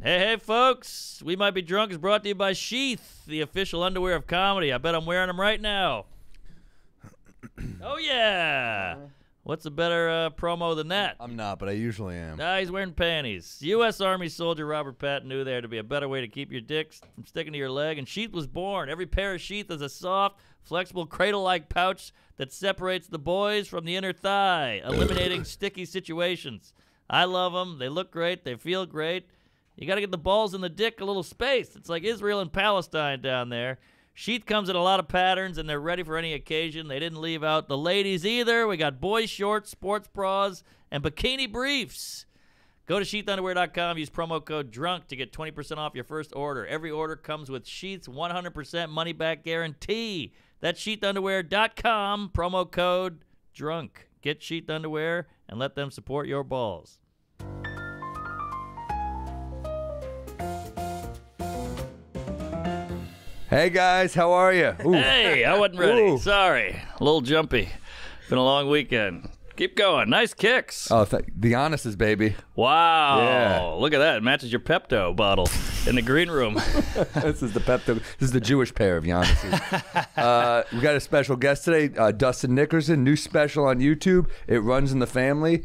Hey, hey, folks. We Might Be Drunk is brought to you by Sheath, the official underwear of comedy. I bet I'm wearing them right now. oh, yeah. What's a better uh, promo than that? I'm not, but I usually am. Ah, he's wearing panties. U.S. Army soldier Robert Patton knew there to be a better way to keep your dick from sticking to your leg, and Sheath was born. Every pair of Sheath is a soft, flexible, cradle-like pouch that separates the boys from the inner thigh, eliminating sticky situations. I love them. They look great. They feel great. You got to get the balls in the dick a little space. It's like Israel and Palestine down there. Sheath comes in a lot of patterns, and they're ready for any occasion. They didn't leave out the ladies either. We got boy shorts, sports bras, and bikini briefs. Go to sheathunderwear.com. Use promo code DRUNK to get 20% off your first order. Every order comes with Sheath's 100% money back guarantee. That's sheathunderwear.com. Promo code DRUNK. Get Sheath Underwear and let them support your balls. Hey guys, how are you? Ooh. Hey, I wasn't ready. Ooh. Sorry. A little jumpy. Been a long weekend. Keep going. Nice kicks. Oh, th- the honestest baby. Wow. Yeah. Look at that. It matches your Pepto bottle in the green room. this is the Pepto. This is the Jewish pair of Giannis's. uh, we got a special guest today, uh, Dustin Nickerson. New special on YouTube. It runs in the family.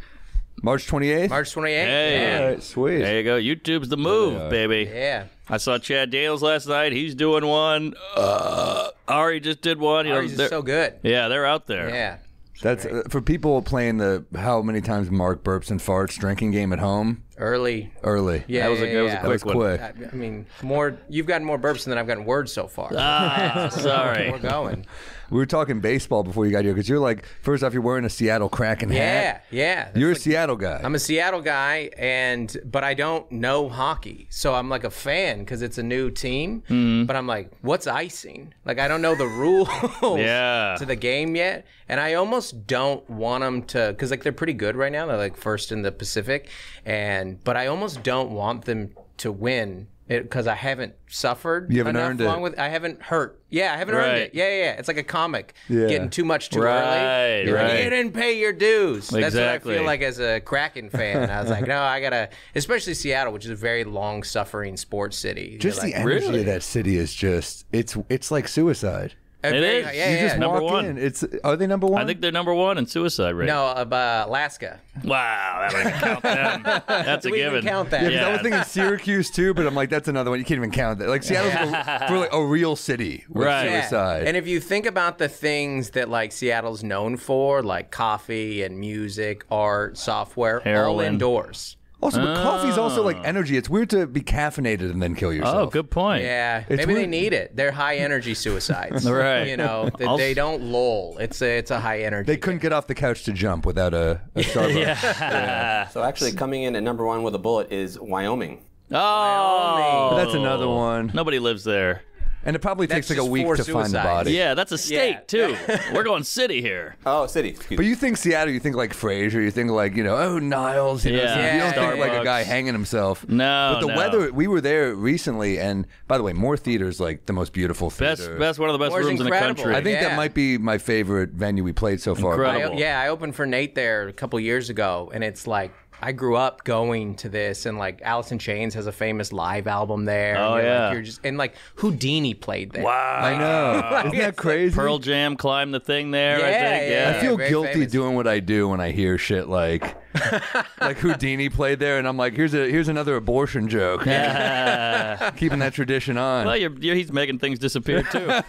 March 28th. March 28th. Hey. All right, sweet. there you go. YouTube's the move, Yeah. baby. Yeah. I saw Chad Daniels last night. He's doing one. Uh, Ari just did one. You Ari's they're- so good. yeah, they're out there. Yeah. That's uh, for people playing the how many times Mark burps and farts drinking game at home Early. early. Yeah. That was a- yeah, that was a quick That was one. quick. I, I mean, more. You've gotten more burps than I've gotten words so far. Ah, sorry. We're going. We were talking baseball before you got here because you're like, first off, you're wearing a Seattle Kraken Yeah. hat. Yeah. That's You're a Seattle guy. I'm a Seattle guy, and but I don't know hockey, so I'm like a fan because it's a new team. Mm-hmm. But I'm like, what's icing? Like I don't know the rules Yeah. to the game yet, and I almost don't want them to because like they're pretty good right now. They're like first in the Pacific, and but I almost don't want them to win. Because I haven't suffered You haven't enough earned it. with I haven't hurt. Yeah, I haven't Right. earned it. Yeah, yeah, yeah. It's like a comic Yeah. getting too much too Right, early. You're like, right. you didn't pay your dues. That's what I feel like as a Kraken fan. I was like, no, I gotta, especially Seattle, which is a very long-suffering sports city. just You're the like, energy Really? of that city is just it's it's like suicide. A It very- is. Yeah, you yeah. just Number walk one. in. It's are they number one? I think they're number one in suicide rate. no, uh, Alaska. Wow, that don't count them. That's a we even given. count that? Yeah, 'cause Yeah. I was thinking Syracuse too, but I'm like, that's another one. You can't even count that. Like Seattle's a, for like a real city with Right. Yeah. suicide. And if you think about the things that like Seattle's known for, like coffee and music, art, software, all Heroin. indoors. Also, but coffee's also like oh. energy. It's weird to be caffeinated and then kill oh, yourself. Oh, good point. Yeah, It's maybe they weird. need it. They're high energy suicides. Right. You know, they, Also- they don't lull. It's a it's a high energy. They couldn't get off the couch to jump without a, a Starbucks. Yeah. So actually, coming in at number one with a bullet is Wyoming. Oh, But that's another one. Nobody lives there. And it probably takes like a week four to find the body. Yeah, that's a state Yeah. too. We're going city here. Oh, city. Excuse But you think Seattle, you think like Frasier, you think like, you know, oh, Niles. You, know, Yeah. you don't think like a guy hanging himself. No, But the no. weather, we were there recently, and by the way, Moore theaters like the most beautiful theater. best, best one of the best Moore's rooms in the country. I think Yeah. that might be my favorite venue we played so far. Incredible. I, yeah, I opened for Nate there a couple years ago, and it's like I grew up going to this, and like Alice in Chains has a famous live album there. Oh, and yeah. like, you're just and like Houdini played there. wow. I know. Isn't that crazy? Pearl Jam climbed the thing there. I Yeah, think. yeah. Yeah. I feel very guilty famous. doing what I do when I hear shit like like Houdini played there, and I'm like, here's a here's another abortion joke. Keeping that tradition on. Well, you're, you're, he's making things disappear too.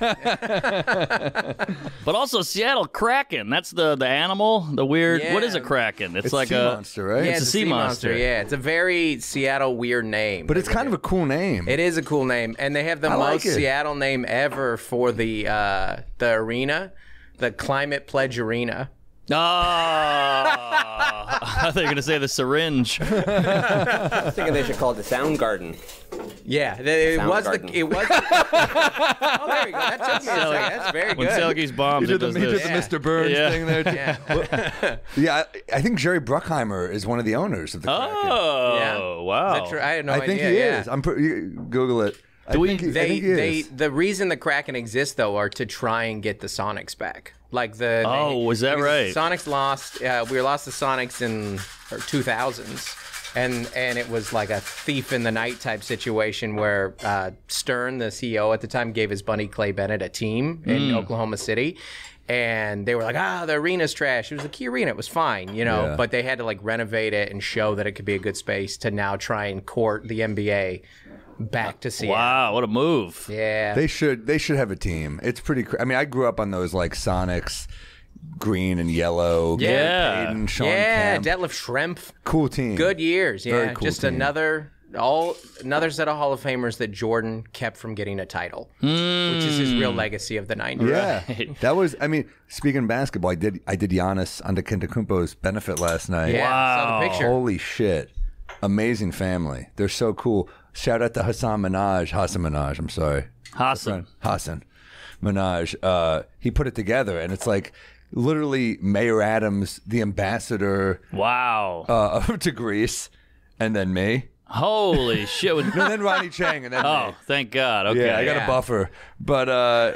but also Seattle Kraken. That's the the animal. The weird. What is a kraken? It's, it's like sea a monster, right? Yeah, It's a sea monster. Yeah, it's a very Seattle weird name. but it's kind of a cool name. It is a cool name, and they have the I most it. Seattle name ever for the uh, the arena, the Climate Pledge Arena. Oh, I thought you were going to say the syringe. I was thinking they should call it the Sound Garden. Yeah, th- it Sound was garden. the it was. the. oh, there we go. That took me a second. That's very When good. Selke's bombs, he it did the, he did this. the Yeah. Mr. Burns Yeah. thing there. Too. Yeah. Yeah, I, I think Jerry Bruckheimer is one of the owners of the Kraken. Oh, Yeah. wow. Is that true? I had no I idea. think he yeah. is. I'm pre- you- Google it. I we- think he, I They, think he they, is. the reason the Kraken exists though are to try and get the Sonics back. Like the Oh, they- was that right? Sonics lost. Uh, we lost the Sonics in 2000s, and and it was like a thief in the night type situation where uh, Stern, the CEO at the time, gave his buddy Clay Bennett a team in Hmm. Oklahoma City. And they were like, ah, the arena's trash. It was a KeyArena. It was fine, you know, Yeah. but they had to like renovate it and show that it could be a good space to now try and court the NBA back to Seattle. Wow, what a move. Yeah. They should they should have a team. It's pretty. Cr- I mean, I grew up on those like Sonics, green and yellow. Yeah. Payton, Sean yeah, Kemp. Detlef Schrempf. cool team. Good years. Yeah. Very cool Just team. another all another set of Hall of Famers that Jordan kept from getting a title, which is his real hmm. legacy of the 90s. Yeah, that was. I mean, speaking of basketball, I did I did Giannis Antetokounmpo's benefit last night. Yeah, saw Wow. the picture. Holy shit! Amazing family. They're so cool. Shout out to Hasan Minhaj. Hasan Minhaj. I'm sorry. Hasan. Hasan Minhaj. Uh, he put it together, and it's like literally Mayor Adams, the ambassador Wow. uh, to Greece, and then me. Holy shit. With- No, then Ronny Chieng, and then oh, me. thank God. Okay. Yeah, I got Yeah. a buffer, but uh,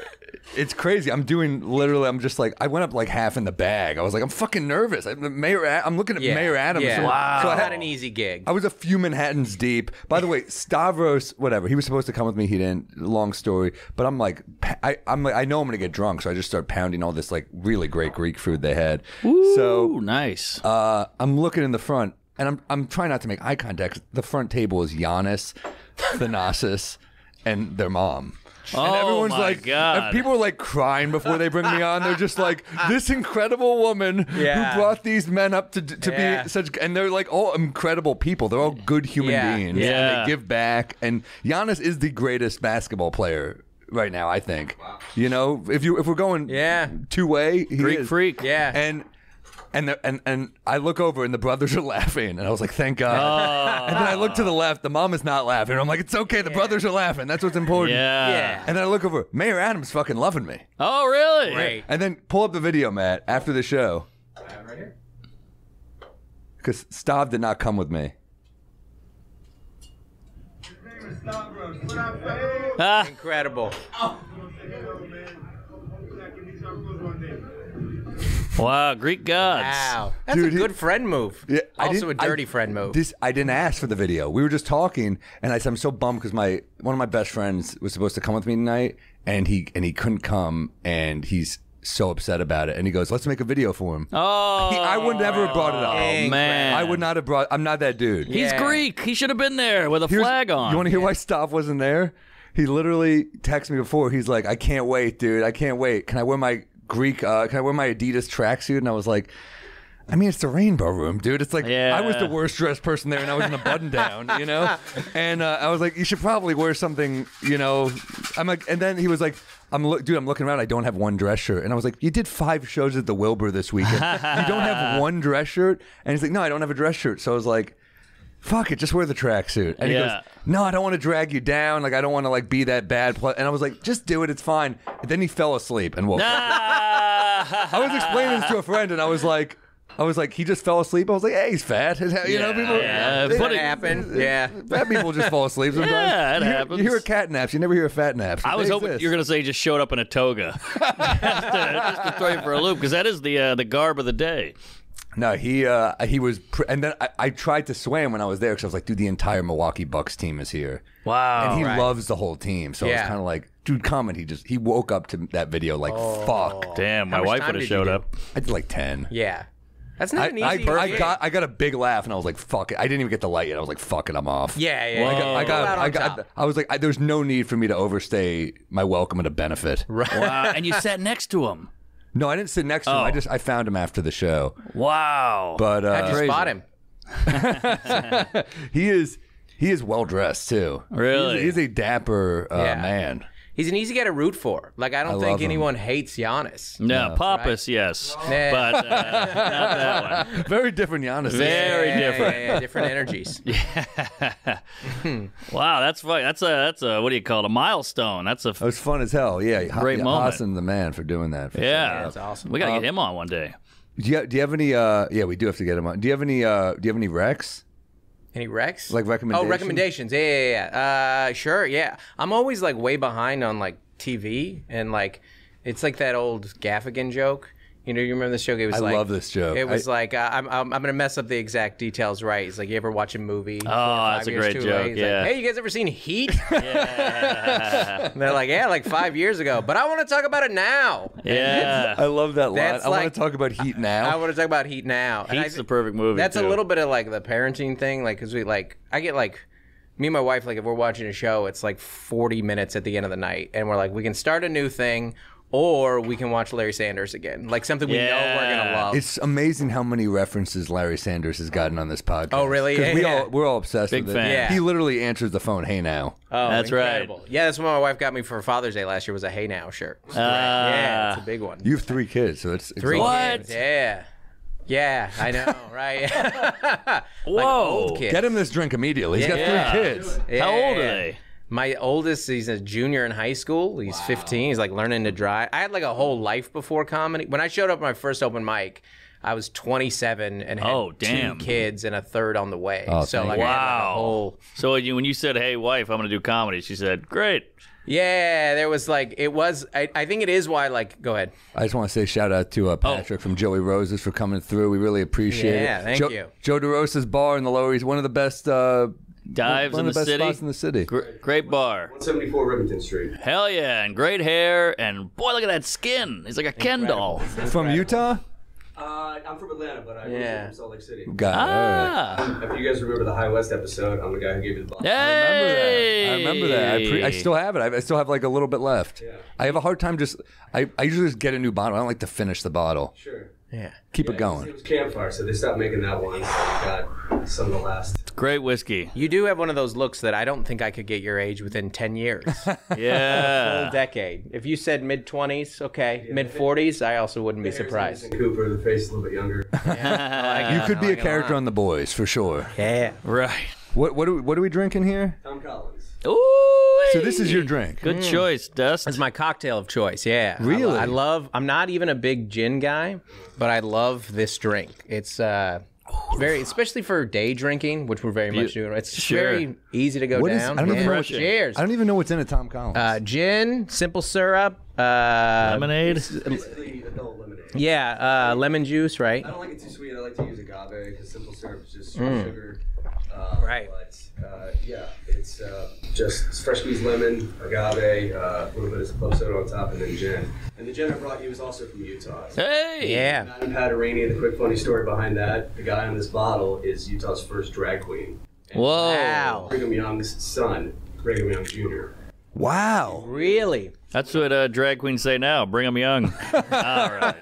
it's crazy. I'm doing literally. I'm just like I went up like half in the bag. I was like, I'm fucking nervous. I'm Mayor. A- I'm looking at Yeah. Mayor Adams. Yeah. So, Wow. so I had an easy gig. I was a few Manhattans deep. By the way, Stavros, whatever. He was supposed to come with me. He didn't. Long story. But I'm like, I, I'm like, I know I'm gonna get drunk, so I just start pounding all this like really great Greek food they had. So Ooh, nice. uh, I'm looking in the front, and I'm I'm trying not to make eye contact. The front table is Giannis, Thanasis, and their mom. And Oh, everyone's my like, God. and people are like crying before they bring me on. They're just like, this incredible woman Yeah. who brought these men up to to Yeah. be such, and they're like all incredible people. They're all good human Yeah. beings. Yeah. and they give back. And Giannis is the greatest basketball player right now. I think. You know, if you if we're going Yeah. two way, Greek freak. Yeah. and and the, and and I look over and the brothers are laughing, and I was like, "Thank God." Oh. And then I look to the left, the mom is not laughing. I'm like, "It's okay, the brothers are laughing. That's what's important." yeah. yeah. And then I look over, Mayor Adams fucking loving me. Oh, really? Great. And then pull up the video, Matt, after the show, because Stav did not come with me. Ah, Incredible. Wow, Greek gods. Wow. That's Dude, a he- good friend move. Yeah, I also a didn't- I- dirty friend move. This I didn't ask for the video. We were just talking, and I said I'm so bummed because my one of my best friends was supposed to come with me tonight, and he and he couldn't come, and he's so upset about it. And he goes, "Let's make a video for him." Oh, He- I would never have brought it up. Oh, man. I would not have brought. I'm not that dude. He's Yeah. Greek. He should have been there with a Here's- flag on. You want to hear why Stav wasn't there? He literally texted me before. He's like, "I can't wait, dude. I can't wait. Can I wear my Greek? Uh, can I wear my Adidas tracksuit?" And I was like. I mean, it's the Rainbow Room, dude. It's like I was the worst dressed person there, and I was in a button down, you know. And uh, I was like, you should probably wear something, you know. I'm like, and then he was like, I'm look, dude. I'm looking around. I don't have one dress shirt, and I was like, you did five shows at the Wilbur this weekend. you don't have one dress shirt, and he's like, no, I don't have a dress shirt. So I was like, fuck it, just wear the tracksuit. And he goes, no, I don't want to drag you down. Like I don't want to like be that bad. Pl-. And I was like, just do it. It's fine. And then he fell asleep and woke. up. I was explaining this to a friend, and I was like. I was like, he just fell asleep. I was like, hey, he's fat. You know, people. yeah. they- Put That it- happened. Yeah. Fat people just fall asleep sometimes. Yeah, it you hear, happens. You hear a cat naps. You never hear a fat naps. I was hoping you were going to say he just showed up in a toga, just, to, just to throw you for a loop, because that is the uh, the garb of the day. No, he uh, he was, pr- and then I, I tried to sway him when I was there because I was like, dude, the entire Milwaukee Bucks team is here. Wow. and he right. loves the whole team. So I was Yeah. kind of like, dude, come. And he just he woke up to that video like, fuck. Damn, my much wife time would have you showed do? up. I did like ten. Yeah. That's not I, an I, easy I gig. got I got a big laugh and I was like, fuck it. I didn't even get the light yet. I was like, fuck it, I'm off. Yeah, yeah. Whoa. yeah. I Go got, out I on got. I was like, I, there's no need for me to overstay my welcome at a benefit. Wow. and you sat next to him. No, I didn't sit next to him. Oh. I just, I found him after the show. Wow. But uh, How'd you spot him? he is, he is well dressed too. Really? he's, he's a dapper uh, Yeah. man. He's an easy guy to root for. Like I don't I love think him. anyone hates Giannis. no, Pappas, yes, Yeah. but uh, not that one. Very different Giannis. Very Yeah, different. Yeah, yeah, different energies. Wow, that's fun. That's a that's a what do you call it? A milestone. That's a It was fun as hell. Yeah, Great yeah, moment. Hasan the man for doing that. for yeah. That's awesome. We gotta Um, get him on one day. Do you, do you have any? Uh, yeah, we do have to get him on. Do you have any? Uh, do you have any Rex? Any recs? Like recommendations? Oh, recommendations. Yeah, yeah, yeah. Uh, sure. Yeah. I'm always like way behind on like TV and like it's like that old Gaffigan joke. You know, you remember the show? It was I like, love this joke. It was I- like uh, I'm, I'm I'm gonna mess up the exact details right. It's like you ever watch a movie? Oh, that's a great joke, yeah. hey, you guys ever seen Heat? And they're like, yeah, like five years ago. But I want to talk about it now. Yeah. I love that line. That's I want to talk about Heat now. I now. want to talk about Heat now. And I Heat's the perfect movie. That's a little bit of like the parenting thing, like because we like I get like me and my wife like if we're watching a show, it's like forty minutes at the end of the night, and we're like we can start a new thing, or we can watch Larry Sanders again, like something we know we're gonna love. It's amazing how many references Larry Sanders has gotten on this podcast. Oh, really? 'Cause Yeah, we yeah. all we're all obsessed Big with it. fan. Yeah. He literally answers the phone, "Hey now." oh, That's right. Yeah, that's what my wife got me for Father's Day last year was a Hey Now shirt. It's great. Ah. yeah, it's a big one. You have three kids, so it's, it's Three all- What? kids. Yeah. Yeah, I know, right? like Whoa. old kids. Get him this drink immediately. He's Yeah. got three kids. How old are they? My oldest, he's a junior in high school. He's 15. He's like learning to drive. I had like a whole life before comedy. When I showed up at my first open mic, I was 27 and had Oh, damn. two kids and a third on the way. Oh, so like, you. I had, like, Wow. a whole So when you, when you said, "Hey, wife, I'm going to do comedy," she said, "Great." yeah. There was like it was. I, I think it is why. Like, go ahead. I just want to say shout out to uh, Patrick from Joe DeRosa's for coming through. We really appreciate it. Yeah, thank Joe, you. Joe DeRosa's bar in the Lower East, one of the best uh, Dives one in of the, the best city. spots in the city. Gr- great bar. 174 Rivington Street. Hell yeah, and great hair, and boy, look at that skin. He's like a Ken doll. From Utah? Uh, I'm from Atlanta, but I moved Yeah. here from Salt Lake City. Got it. Ah, If you guys remember the High West episode, I'm the guy who gave you the box. hey! I remember that. I, pre- I still have it. I, I still have like a little bit left. Yeah. I have a hard time just. I, I usually just get a new bottle. I don't like to finish the bottle. Sure. Yeah. Keep Yeah, it It was campfire, so they stopped making that one. So we got some of the last. Great whiskey. You do have one of those looks that I don't think I could get your age within 10 years. Yeah. Full decade. If you said mid 20s, okay. Mid 40s, I also wouldn't be surprised. Anderson Cooper, the face a little bit younger. Oh, you could be a character on The Boys for sure. Yeah. right. What what are we, what are we drinking here? Tom Collins. Ooh. So this is your drink. Good choice, Dust. It's my cocktail of choice. Yeah. Really? I, love. I'm not even a big gin guy, but I love this drink. It's uh very, especially for day drinking, which we're very much doing. It's Sure. very easy to go What is- down. I don't even Yeah. know what- Cheers. I don't even know what's in a Tom Collins. Uh, gin, simple syrup, uh, Lemonade. Basically, adult lemonade. yeah, uh, lemon juice, right? I don't like it too sweet. I like to use agave because simple syrup is just sugar. Uh, Right. But uh, yeah, it's uh, just fresh squeezed lemon, agave, uh, a little bit of club soda on top, and then gin. And the gin I brought you was also from Utah. Hey. Yeah. Madam Pattirini, the quick funny story behind that, the guy on this bottle is Utah's first drag queen. Whoa. Wow. Brigham Young's son, Brigham Young Jr. wow. Really? That's what uh, drag queens say now. Bring them young. All right.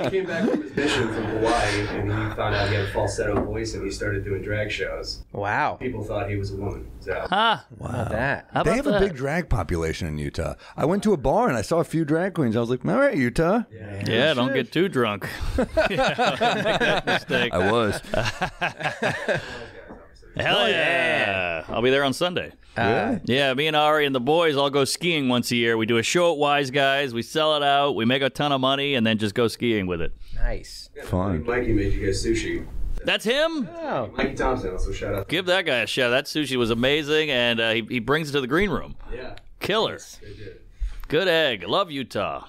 He came back from his mission from Hawaii and he found out he had a falsetto voice and he started doing drag shows. Wow. People thought he was a woman. So Huh. About that. How They about have a big drag population in Utah. I went to a bar and I saw a few drag queens. I was like, all right, Utah. Yeah, yeah don't get too drunk. yeah, make that mistake. I was. Hell yeah. I'll be there on Sunday. Really? Yeah, me and Ari and the boys all go skiing once a year. We do a show at Wise Guys. We sell it out. We make a ton of money and then just go skiing with it. Nice. Fun. Mikey made you guys sushi. That's him. Oh. Mikey Thompson, also shout out. Give that guy a shout. That sushi was amazing, and uh, he, he brings it to the green room. Yeah, Killer. they did. Good egg. Love Utah.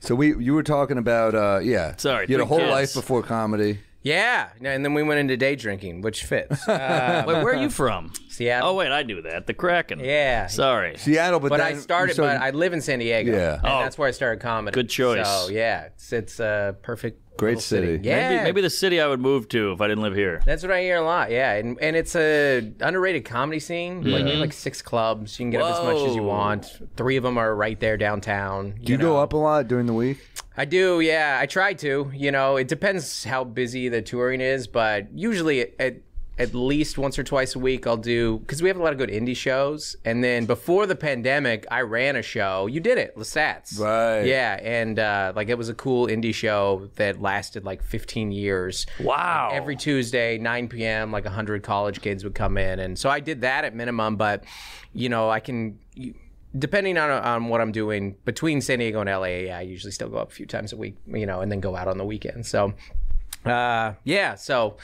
So we you were talking about uh yeah. Sorry, You had a whole kids. life before comedy. Yeah. And then we went into day drinking, which fits. Uh, Wait, where are you from? Seattle. Oh, wait, I knew that. The Kraken. Yeah. Sorry. Seattle, but But then I started, so- but I live in San Diego. Yeah. And Oh. that's where I started comedy. Good choice. So, yeah, it's, it's a perfect. Great little city. Yeah. Maybe, maybe the city I would move to if I didn't live here. That's what I hear a lot. Yeah. And, and it's a underrated comedy scene. Like, we have mm-hmm. like six clubs. You can get up as much as you want. Three of them are right there downtown. Do you go up a lot during the week? I do, yeah. I try to. You know, it depends how busy the touring is, but usually at at least once or twice a week I'll do because we have a lot of good indie shows. And then before the pandemic, I ran a show. You did it, Lestat's. Right. Yeah, and uh, like it was a cool indie show that lasted like 15 years. Wow. Every Tuesday, 9 p.m., like 100 college kids would come in. And so I did that at minimum, but, you know, I can, depending on, on what I'm doing between San Diego and LA, I usually still go up a few times a week, you know, and then go out on the weekend. So, uh, yeah, so.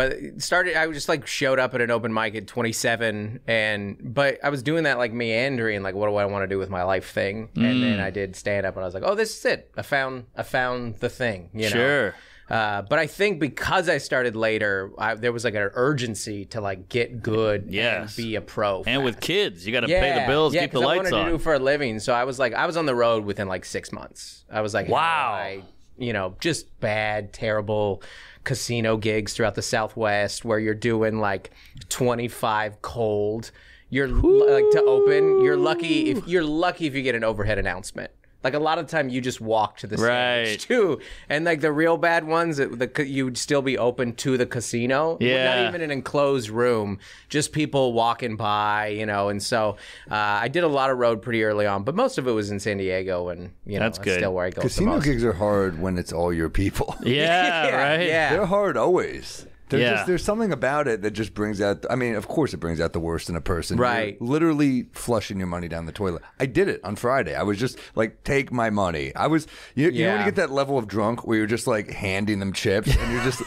But started. I just like showed up at an open mic at 27, and but I was doing that like meandering, like what do I want to do with my life thing, and then I did stand up, and I was like, oh, this is it. I found I found the thing. You know. Sure. Uh, but I think because I started later, I, there was like an urgency to like get good Yes. and be a pro. And with kids, you got to pay the bills, yeah, keep the I lights wanted to do on. for a living. So I was like, I was on the road within like six months. I was like, Wow. You know, just bad, terrible casino gigs throughout the Southwest where you're doing like 25 cold. You're like to open. You're lucky if you're lucky if you get an overhead announcement. Like a lot of the time, you just walk to the Right. stage too, and like the real bad ones, it- the you'd still be open to the casino. Yeah. not even an enclosed room, just people walking by, you know. And so uh, I did a lot of road pretty early on, but most of it was in San Diego, and you know, That's that's still where I go. the Casino most. gigs are hard when it's all your people. yeah, right. Yeah, They're hard always. They're Yeah. just, there's something about it that just brings out. I mean, of course, it brings out the worst in a person. You're Right. literally flushing your money down the toilet. I did it on Friday. I was just like, take my money. I was, you, you know, when you get that level of drunk where you're just like handing them chips and you're just.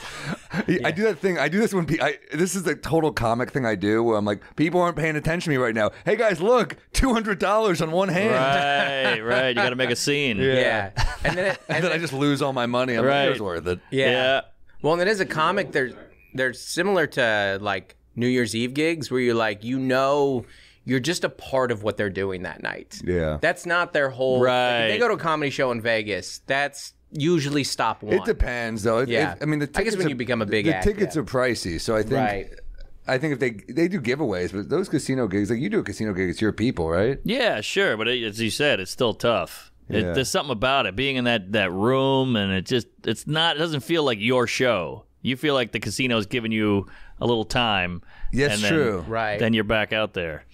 yeah. I do that thing. I do this when pe- I. This is the total comic thing I do where I'm like, people aren't paying attention to me right now. Hey guys, look, two hundred dollars on one hand. Right, right. You got to make a scene. yeah. And then, it, and And then I just lose all my money. I'm Right. like, it was worth it. yeah. Yeah. Well, and then as a comic, they're they're similar to like New Year's Eve gigs where you're like, you know, you're just a part of what they're doing that night. Yeah. That's not their whole. like, Right. if they go to a comedy show in Vegas, that's usually stop one. It depends, though. It- Yeah. it- I mean, the I guess tickets when are- you become a big the act, tickets yeah. are pricey. So I think, Right. I think if they they do giveaways, but those casino gigs, like you do a casino gig, it's your people, right? Yeah, sure, but it, as you said, it's still tough. It, Yeah. There's something about it, being in that that room, and it just it's not. It doesn't feel like your show. You feel like the casino's giving you a little time. Yes, and then, true. Right. Then you're back out there.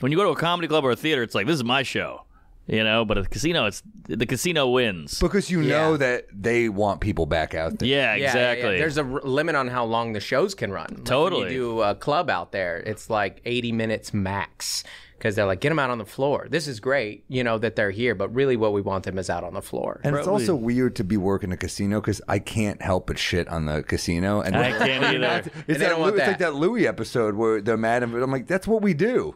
When you go to a comedy club or a theater, it's like this is my show, you know. But at the casino, it's the casino wins. Because you Yeah. know that they want people back out there. Yeah, Yeah, yeah, exactly. yeah. There's a r- limit on how long the shows can run. Like, when Totally. you do a club out there, it's like 80 minutes max because they're like, get them out on the floor. This is great, you know, that they're here, but really what we want them is out on the floor. And it's also weird to be working a casino because I can't help but shit on the casino. And I can't either. It's, they that don't Lou- want it's like that. that Louis episode where they're mad at me. I'm like, that's what we do.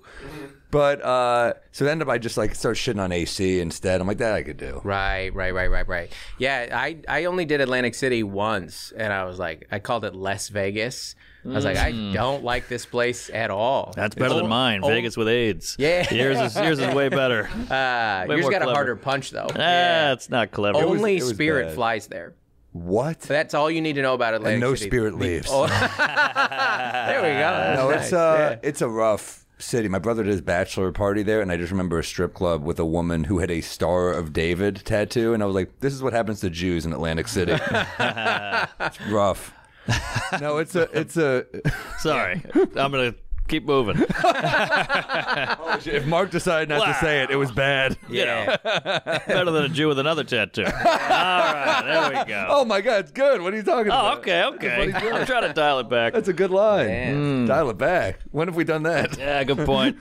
But uh, so then if I just like start shitting on AC instead. I'm like, that I could do. Right, right, right, right, right. Yeah, I I only did Atlantic City once, and I was like, I called it Las Vegas. I was like, I don't like this place at all. Mm. That's better than mine. Vegas with AIDS. Yeah. yours is yours is way better. Uh, Way yours got clever. a harder punch though. Ah, it's not clever. Only was Spirit bad. flies there. What? That's all you need to know about Atlantic And no City. spirit leaves. Oh, there we go. That's No, nice. it's uh, Yeah. it's a rough city. My brother did his bachelor party there, and I just remember a strip club with a woman who had a Star of David tattoo, and I was like, "This is what happens to Jews in Atlantic City." it's rough. No, it's a, it's a. Sorry, I'm gonna keep moving. If Mark decided not to say it, it was bad. You know, Yeah. better than a Jew with another tattoo. All right, there we go. Oh my God, it's good. What are you talking Oh, about? okay, okay. I'm trying to dial it back. That's a good line. Damn. Dial it back. When have we done that? Yeah, good point.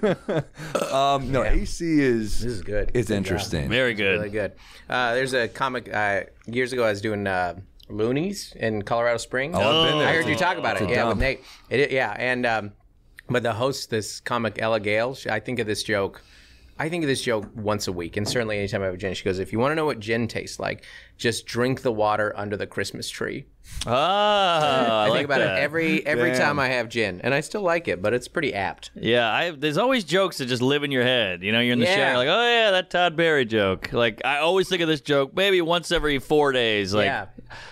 Um, no, AC is This is good. It's Good interesting. Very good. really good. Uh, there's a comic uh, years ago. I was doing uh, Loonies in Colorado Springs. Oh, I've been there. I heard you talk about it. Yeah, with dump. Nate. It, yeah, and um, but the host, this comic Ella Gale, she, I think of this joke. I think of this joke once a week, and certainly anytime I have a gin, she goes, "If you want to know what gin tastes like, just drink the water under the Christmas tree." Ah, I, I, like think about that. it every every Damn. time I have gin, and I still like it, but it's pretty apt. Yeah, I, there's always jokes that just live in your head. You know, you're in the Yeah. shower, like, oh yeah, that Todd Barry joke. Like, I always think of this joke maybe once every four days. Like, Yeah.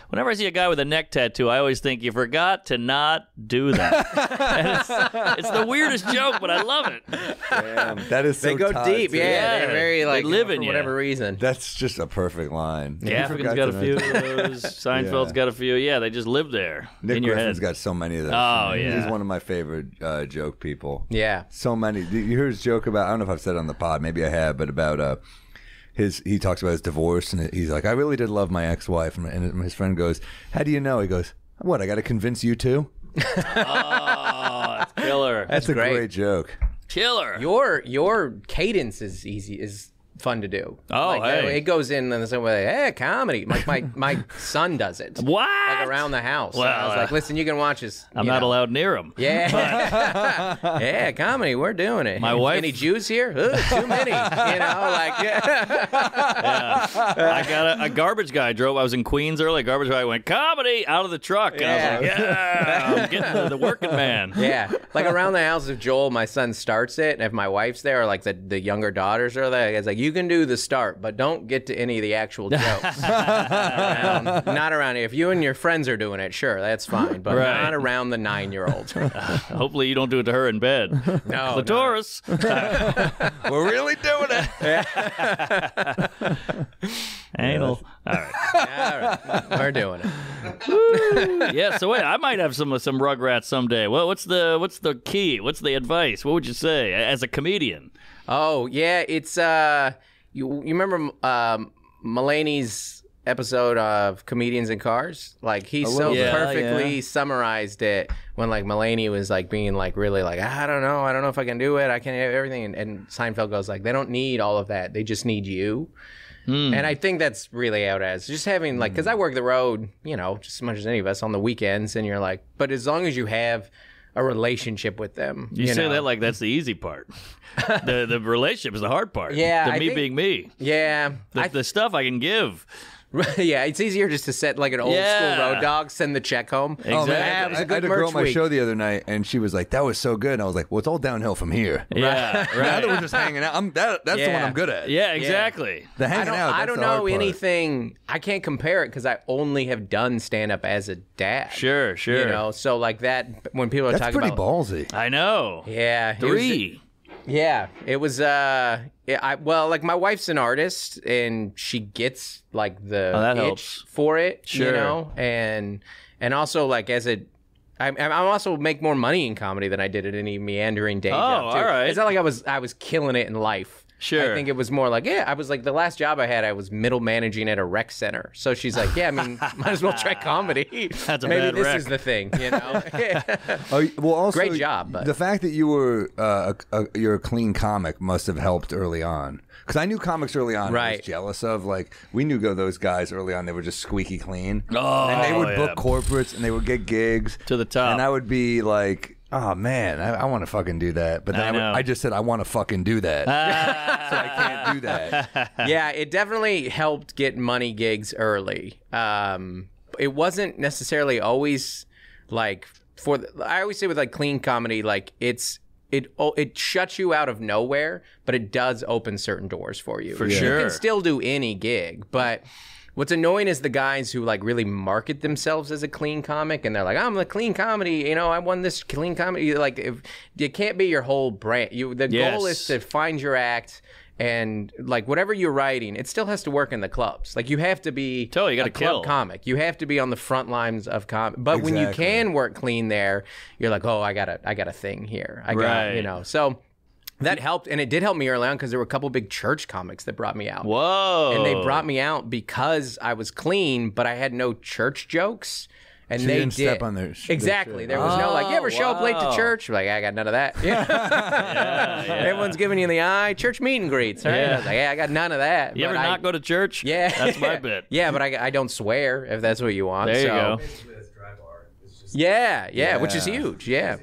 whenever I see a guy with a neck tattoo, I always think you forgot to not do that. It's, it's the weirdest joke, but I love it. Damn, that is so They go Todd, deep, yeah. Yeah, They're very they like you know, in for ya. whatever reason. That's just a perfect line. The You Africans forgot got a few of those. Seinfeld's Yeah. got a few. Yeah, they just live there Nick in your Griffin's head. got so many of those. Oh, yeah, He's one of my favorite uh, joke people. yeah. So many. You hear his joke about? I don't know if I've said it on the pod. Maybe I have, but about uh, his. He talks about his divorce, and he's like, "I really did love my ex-wife," and, and his friend goes, "How do you know?" He goes, "What? I got to convince you too." oh, it's killer. That's, a great. great joke. killer. Your your cadence is easy is fun to do. Oh, like, hey. it goes in in the same way. Hey, comedy. Like my my son does it. What? Like around the house. And I was like, uh, listen, you can watch this. I'm not know. allowed near him. Yeah, yeah, comedy. We're doing it. My wife- Any Jews here? Ugh, too many. You know, like yeah. I got a, a garbage guy drove. I was in Queens early. Garbage guy went comedy out of the truck. And I was like, yeah, I'm getting the, the working man. Yeah, like around the house, if Joel, my son, starts it, and if my wife's there, or like the, the younger daughters are there, it's like you can do the start, but don't get to any of the actual jokes. around, not around. If you and your friends are doing it, sure, that's fine, but Right. not around the nine year old. Hopefully, you don't do it to her in bed. No, Clitoris. We're really doing it. Anal. All right. All right, we're doing it. Yeah. So wait, I might have some some Rugrats someday. Well, what's the what's the key? What's the advice? What would you say as a comedian? Oh yeah, it's uh, you you remember um, Mulaney's episode of Comedians in Cars? Like he so. Yeah, perfectly yeah. summarized it when like Mulaney was like being like really like I don't know, I don't know if I can do it, I can't have everything, and, and Seinfeld goes like they don't need all of that, they just need you. And I think that's really out as just having like because I work the road, you know, just as much as any of us on the weekends, and you're like, but as long as you have a relationship with them, You, say know. that like that's the easy part. the the relationship is the hard part. Yeah, The I me think- being me. yeah, The, I the stuff I can give. yeah, it's easier just to set like an old Yeah. school road dog, send the check home. Exactly. Oh, man, Yeah, it was I, a I good had a girl merch on my week. show the other night, and she was like, "That was so good." And I was like, "Well, it's all downhill from here." Yeah. Now Right. that we're just hanging out, I'm that. That's the one I'm good at. yeah. Exactly. the I hanging don't, out. I don't know anything. I can't compare it because I only have done stand up as a dad. Sure. Sure. You know, so like that when people are That's talking pretty about ballsy. I know. yeah, it was- Three. Yeah, it was. Uh, yeah, I well, like my wife's an artist and she gets like the Oh, that itch helps. for it. Sure. You know, and and also like as a. I, I also make more money in comedy than I did at any meandering day job. Too. all right. It's not like I was I was killing it in life. Sure. I think it was more like, yeah, I was like the last job I had, I was middle managing at a rec center. So she's like, yeah, I mean, might as well try comedy. That's a Maybe bad this rec. is the thing, you know? Oh, well, also Great job, but- the fact that you were uh, a, a, you're a clean comic must have helped early on. Because I knew comics early on. I Right. was jealous of like we knew go those guys early on. They were just squeaky clean. Oh, and they would yeah. book corporates and they would get gigs To the top. And I would be like. Oh man, I, I want to fucking do that, but then I I, know. I just said I want to fucking do that, so I can't do that. yeah, it definitely helped get money gigs early. Um, it wasn't necessarily always like for. The, I always say with like clean comedy, like it's it oh, it shuts you out of nowhere, but it does open certain doors for you. For sure. You sure. can still do any gig, but. What's annoying is the guys who like really market themselves as a clean comic, and they're like, "I'm a clean comedy," you know, I won this clean comedy. Like, if it can't be your whole brand, you the goal is to find your act and like whatever you're writing, it still has to work in the clubs. Like you have to be Totally, you gotta a club kill. comic. You have to be on the front lines of comic. But when you can work clean there, you're like, oh, I got a, I got a thing here. I got, Right. you know. So that helped, and it did help me early on because there were a couple big church comics that brought me out. Whoa. And they brought me out because I was clean, but I had no church jokes. And you they didn't did step on their sh- their exactly. shit. There was no like, you ever show up late to oh, church? Like, I got none of that. Yeah. Yeah, yeah. Everyone's giving you the eye. Church meet and greets, right? Yeah. I was like, yeah, I got none of that. You ever I- not go to church? Yeah, That's my bit. Yeah, but I, I don't swear if that's what you want. There you so- go. Basically, that's dry bar. It's just Yeah, yeah, which is Yeah. huge. Yeah.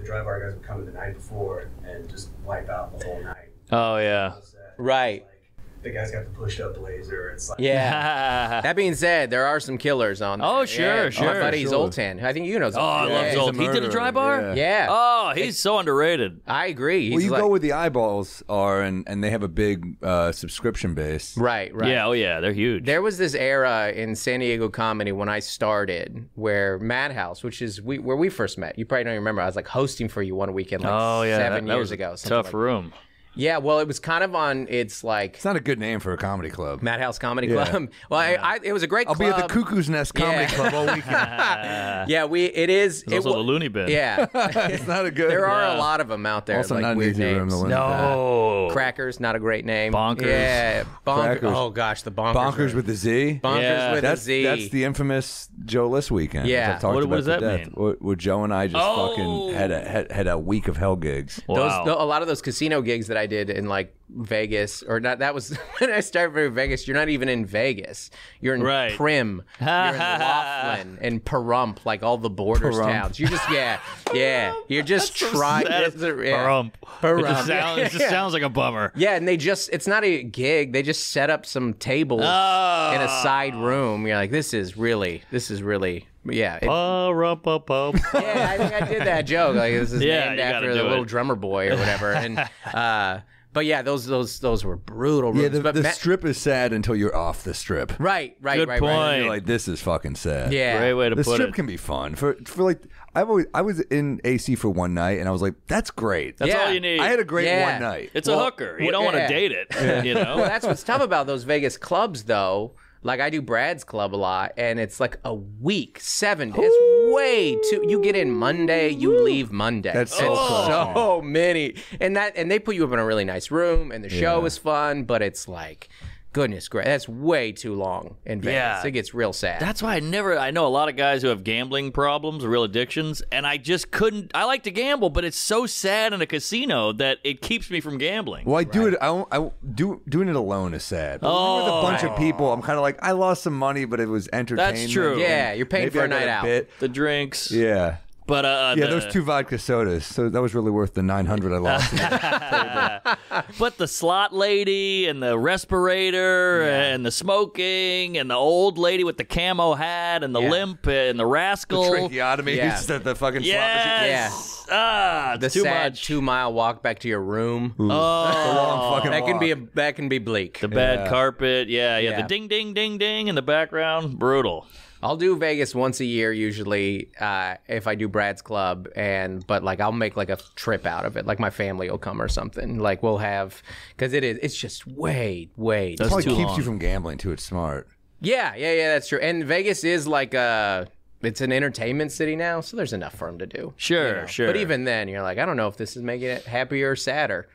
You go the open mics and wise guys. and The, the dry bar guys would come in the night before and just wipe out the whole night. Oh yeah. Right. Like, the guy's got the pushed up blazer. It's like Yeah. That being said, there are some killers on. Oh, there. sure, yeah. sure, My buddy sure. Zoltan. I think you know oh, I love yeah. he's a Zolt. He did a dry bar. yeah. Yeah. Oh, he's so underrated. I agree. He's Well, you like, go where the eyeballs are, and, and they have a big uh, subscription base. right, right. Yeah. Oh yeah. They're huge. There was this era in San Diego comedy when I started where Madhouse, which is we, where we first met. You probably don't even remember. I was like hosting for you one weekend like oh yeah. seven that, that years was ago. Tough like- room. Yeah, well, it was kind of on. It's like It's not a good name for a comedy club. Madhouse Comedy Yeah. Club. Well, I, I, it was a great I'll club. be at the Cuckoo's Nest Comedy Yeah. Club all weekend. Yeah, we. It is. There's it also wa- the loony bin. Yeah, it's not a good. there are Yeah. a lot of them out there. Also like not an weird easy room names. to live in. No. Crackers, not a great name. Bonkers. Yeah, bonkers. Crackers. Oh gosh, the bonkers. Bonkers were- with the Z. bonkers Yeah. with That's a Z. that's the infamous Joe List weekend. which Yeah. I've talked What- about what does to that death, mean? Where, where Joe and I just Oh. fucking had a oh. had, had a week of hell gigs. Those, Wow. the- a lot of those casino gigs that I did in like Vegas, or not. That was when I started for Vegas. You're not even in Vegas. You're in Right. Primm. You're in Laughlin and Pahrump, like all the borders Pahrump. towns. You're just yeah, yeah. You're just trying. That it's is- a- yeah. Pahrump. It just, sounds, it just sounds like a bummer. Yeah, and they just, it's not a gig. They just set up some tables Oh. in a side room. You're like, this is really, this is really, yeah. it- Pa-rum-pa-pum. yeah, I think I did that joke. Like, this is Yeah, named after do the it. little drummer boy or whatever. And, uh, but yeah, those, those, those were brutal rooms. Yeah, the, but the Ma- strip is sad until you're off the strip. Right, right, Good right, point. right. You're like, this is fucking sad. Yeah. Great way to the put strip it. can be fun for for like I've always I was in AC for one night and I was like that's great. That's Yeah. all you need. I had a great Yeah. one night. it's a hooker. You don't want to date it. You know. Well, that's what's tough about those Vegas clubs, though. Like I do Brad's club a lot, and it's like a week, seven. It's way too. You get in Monday, you leave Monday. That's so so many, and that and they put you up in a really nice room, and the show Yeah. is fun, but it's like, goodness gracious, that's way too long in Vegas. Yeah. It gets real sad. That's why I never. I know a lot of guys who have gambling problems, real addictions, and I just couldn't. I like to gamble, but it's so sad in a casino that it keeps me from gambling. Well, I do it. I, won't- I do doing it alone is sad. But when you're with a oh. bunch of people, I'm kind of like I lost some money, but it was entertainment. true. Yeah, you're paying Maybe for a I got night out. Bit. The drinks, Yeah. But uh, Yeah, the, those two vodka sodas. So that was really worth the 900 I lost. But the slot lady and the respirator and the smoking and the old lady with the camo hat and the Yeah. limp and the rascal. Tracheotomy. Yeah. Just at the fucking slot machine. yes. Ah, the too sad much. two mile walk back to your room. The long fucking that can be a that can be bleak. the bad Yeah. carpet. Yeah, yeah, Yeah. The ding, ding, ding, ding in the background. Brutal. I'll do Vegas once a year usually uh, if I do Brad's Club, and but like I'll make like a trip out of it. Like my family will come or something. Like we'll have because it is it's just way way. That's Probably too keeps long. you from gambling too. It's smart. yeah yeah yeah that's true. And Vegas is like a it's an entertainment city now, so there's enough for him to do. Sure, you know? sure. But even then, you're like I don't know if this is making it happier or sadder.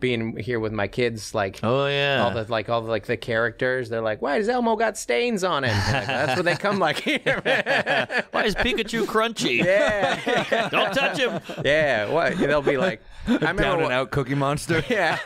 Being here with my kids, like Oh yeah. all the like all the like the characters, they're like, "Why does Elmo got stains on him?" Like, That's what they come like here. Why is Pikachu crunchy? yeah, Don't touch him. Yeah, what? They'll be like, I remember. Down and one- out Cookie Monster. Yeah,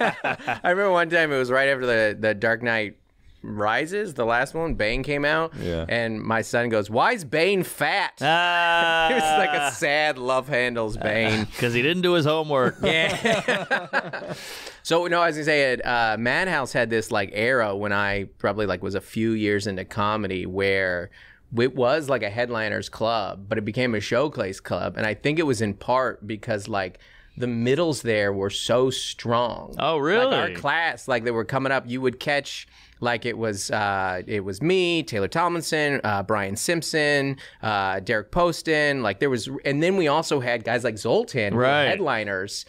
I remember one time it was right after the the Dark Knight Rises, the last one. Bane came out, Yeah. and my son goes, "Why is Bane fat?" Ah. it was like a sad love handles Bane. because he didn't do his homework. Yeah. so no, I was gonna say it. Uh, Madhouse had this like era when I probably like was a few years into comedy where it was like a headliners club, but it became a showcase club, and I think it was in part because like the middles there were so strong. Oh, really? Like really? our class, like they were coming up, you would catch. Like it was, uh, it was me, Taylor Tomlinson, uh, Brian Simpson, uh, Derek Poston. Like there was, and then we also had guys like Zoltan, Right. headliners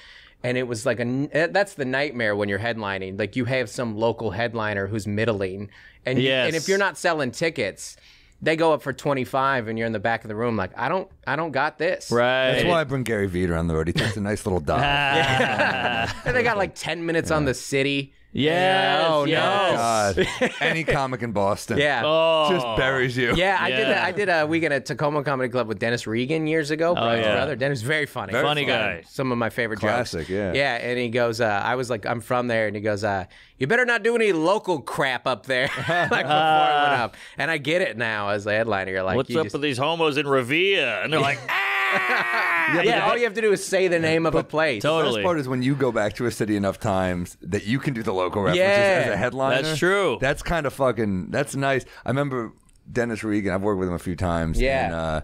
and it was like a eh, that's the nightmare when you're headlining like you have some local headliner who's middling and you- and if you're not selling tickets they go up for 25 and you're in the back of the room like i don't i don't got this Right. That's why I bring Gary Vider on the road. He takes a nice little dive. and they got like 10 minutes on the city Yes, oh yes. no God, any comic in Boston, yeah Oh. just buries you. yeah, I did. A, Yeah. I did a weekend at Tacoma Comedy Club with Dennis Regan years ago. Brian's Oh, yeah. brother. Dennis, very funny, Very Funny guy. Some of my favorite Classic, jokes. yeah. yeah. And he goes, uh, I was like, I'm from there, and he goes, uh, you better not do any local crap up there. like before I went up, and I get it now as a headliner. You're like, What's you up just- with these homos in Revere? And they're like, ah! Yeah, all you have to do is say the name of a place. The Totally. best part is when you go back to a city enough times that you can do the local references Yeah. as a headliner. That's true. That's kind of fucking. That's nice. I remember Dennis Regan. I've worked with him a few times. Yeah. And, uh,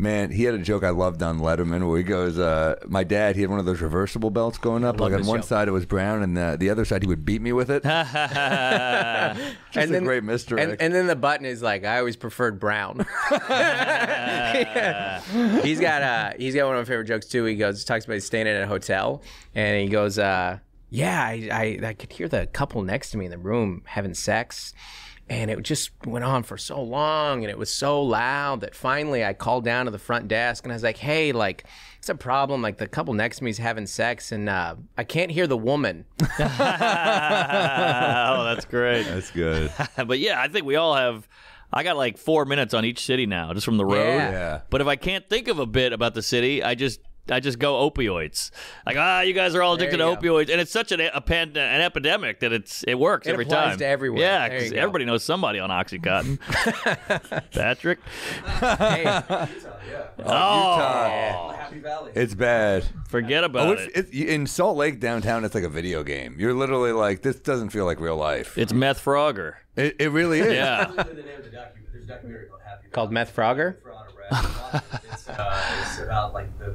man, he had a joke I loved on Letterman where he goes, uh, "My dad, he had one of those reversible belts going up. Like on one joke. side it was brown, and the, the other side he would beat me with it. Just and a then, great misdirect. And, and then the button is like, I always preferred brown. he's got uh, he's got one of my favorite jokes too. He goes, talks about he's staying in a hotel, and he goes, uh, yeah, I, I I could hear the couple next to me in the room having sex. And it just went on for so long, and it was so loud that finally I called down to the front desk and I was like, "Hey, like, it's a problem. Like, the couple next to me is having sex, and uh, I can't hear the woman." oh, that's great. That's good. but yeah, I think we all have. I got like four minutes on each city now, just from the road. Yeah. Yeah. But if I can't think of a bit about the city, I just I just go opioids. Like ah, you guys are all addicted to go. opioids, and it's such an a pand- an epidemic that it's it works It every applies time. to everywhere. Yeah, There you 'cause go. everybody knows somebody on OxyContin. Patrick. Hey, Utah, yeah. Oh, Happy Valley. It's bad. forget about Oh, it. it's, it. In Salt Lake downtown, it's like a video game. You're literally like, this doesn't feel like real life. It's meth Frogger. It, it really is. Yeah. Literally the name of the documentary. There's a documentary called Happy Valley. called Meth Frogger. It's, uh, it's about like the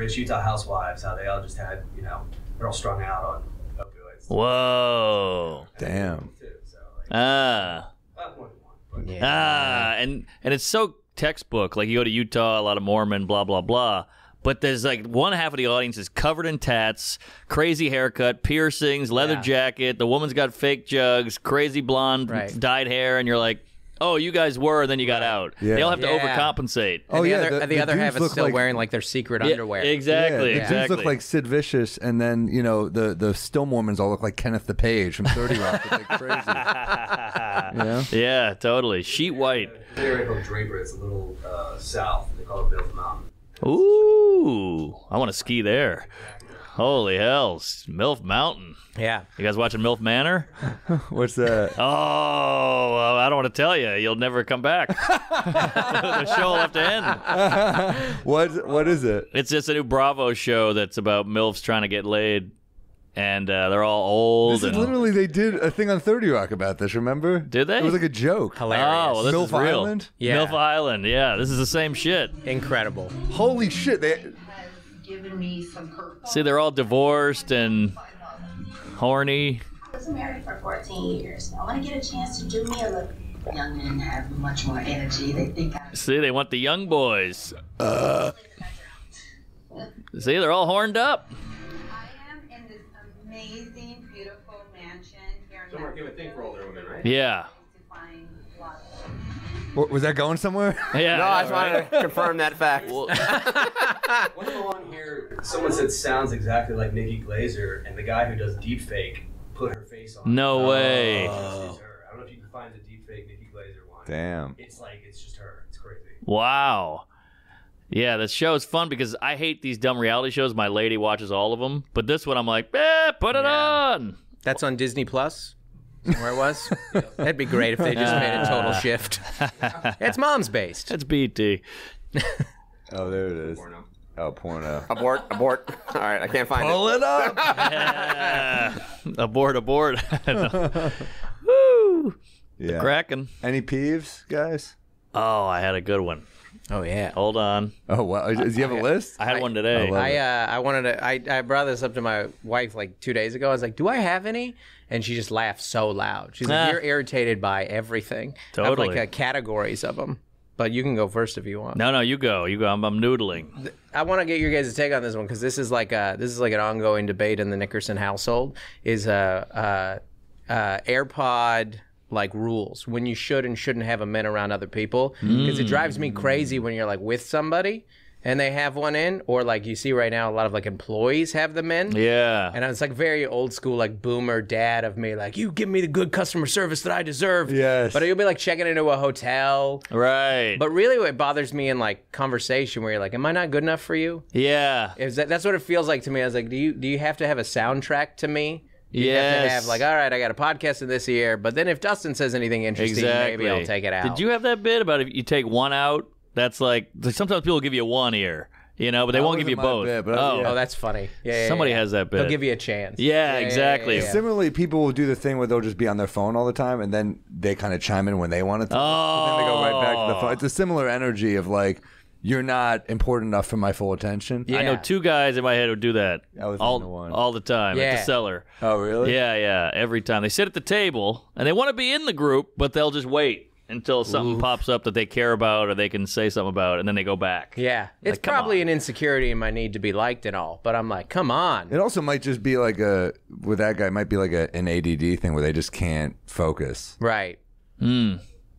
rich Utah housewives, how they all just had, you know, they're all strung out on opioids. Whoa. Damn. Too, so, like, Ah. not one to one, but Yeah. Ah, and and it's so textbook. Like you go to Utah, a lot of Mormon, blah blah blah. But there's like one half of the audience is covered in tats, crazy haircut, piercings, leather Yeah. jacket. The woman's got fake jugs, crazy blonde, Right. dyed hair, and you're like, oh, you guys were, and then you got out. Yeah. They all have to Yeah. overcompensate. And Oh, the yeah, other, the- the, the other half dudes is look still like- wearing like their secret Yeah, underwear. Exactly. Yeah, the exactly. dudes look like Sid Vicious, and then you know the the still Mormons all look like Kenneth the Page from Thirty Rock. It's like crazy. Yeah. yeah, totally. Sheet white. the area called Draper, it's a little uh, south. They call it Bill Mountain. Ooh, I want to ski there. Holy hell, MILF Mountain. Yeah. You guys watching MILF Manor? What's that? Oh, well, I don't want to tell you. You'll never come back. the show will have to end. What what is it? It's just a new Bravo show that's about MILFs trying to get laid. And uh, they're all old. This is and, literally they did a thing on Thirty Rock about this. Remember? Did they? It was like a joke. Hilarious. oh, well, this MILF is real. Island? Yeah. MILF Island. Yeah, this is the same shit. Incredible. Holy shit! They has given me some curveballs. See, they're all divorced and horny. I was married for 14 years. I want to get a chance to do me a look. Young men have much more energy. They think I'm See, they want the young boys. Uh. See, they're all horned up. I am in this amazing, beautiful mansion here in Don't give a thing for older women, right? Yeah. Was that going somewhere? Yeah. No, I just wanted to confirm that fact. One of them on here, someone said sounds exactly like Nikki Glazer, and the guy who does deep fake put her face on. No way. It's just her. I don't know if you can find the deep fake Nikki Glazer one. Damn. It's like it's just her. It's crazy. Wow. Yeah, the show is fun because I hate these dumb reality shows. My lady watches all of them, but this one I'm like, eh, put it Yeah. on. That's on Disney Plus. Is that Where it was? That'd be great if they just made a total shift. It's mom's based. That's BT. Oh, there it is. Porno. Oh, porno. Abort, abort. All right, I can't find Pull it. Pull it up. abort, abort. Woo! yeah. Kraken. Any peeves, guys? Oh, I had a good one. Oh yeah. Hold on. Oh wow. Does he have a list? I had one today. I I uh, I wanted to. I, I brought this up to my wife like two days ago. I was like, "Do I have any?" And she just laughed so loud. She's Ah. like, "You're irritated by everything." I have Totally. like uh, categories of them. But you can go first if you want. no, no, you go. You go. I'm, I'm noodling. I want to get your guys' take on this one because this is like a this is like an ongoing debate in the Nickerson household. Is a uh, uh, AirPod like rules when you should and shouldn't have a men around other people because it drives me crazy when you're like with somebody and they have one in or like you see right now a lot of like employees have them in. Yeah. And it's like very old school, like boomer dad of me, like you give me the good customer service that I deserve. Yes. But you'll be like checking into a hotel. right. But really, what bothers me in like conversation where you're like, "Am I not good enough for you?" yeah. Is that that's what it feels like to me? I was like, "Do you do you have to have a soundtrack to me?" You have to Yes. have like, "All right, I got a podcast in this year," but then if Dustin says anything interesting, Exactly. maybe I'll take it out. Did you have that bit about if you take one out? That's like sometimes people give you one ear, you know, but they That won't give you wasn't my both. bit, but I- oh, yeah. Oh, that's funny. Yeah, yeah, Somebody yeah. has that bit. They'll give you a chance. Yeah, exactly. yeah, yeah. Similarly, people will do the thing where they'll just be on their phone all the time, and then they kind of chime in when they want to. talk. But then they go right back to the phone. It's a oh. similar energy of like, you're not important enough for my full attention. I know two guys in my head who do that I was all, the one. all the time at Yeah. the cellar. Oh, really? Yeah, yeah. Every time they sit at the table and they want to be in the group, but they'll just wait until something pops up that they care about or they can say something about, and then they go back. Yeah, it's Like, probably on. an insecurity in my need to be liked and all, but I'm like, come on. It also might just be like a with that guy. It might be like a, an ADD thing where they just can't focus. Right. Hmm.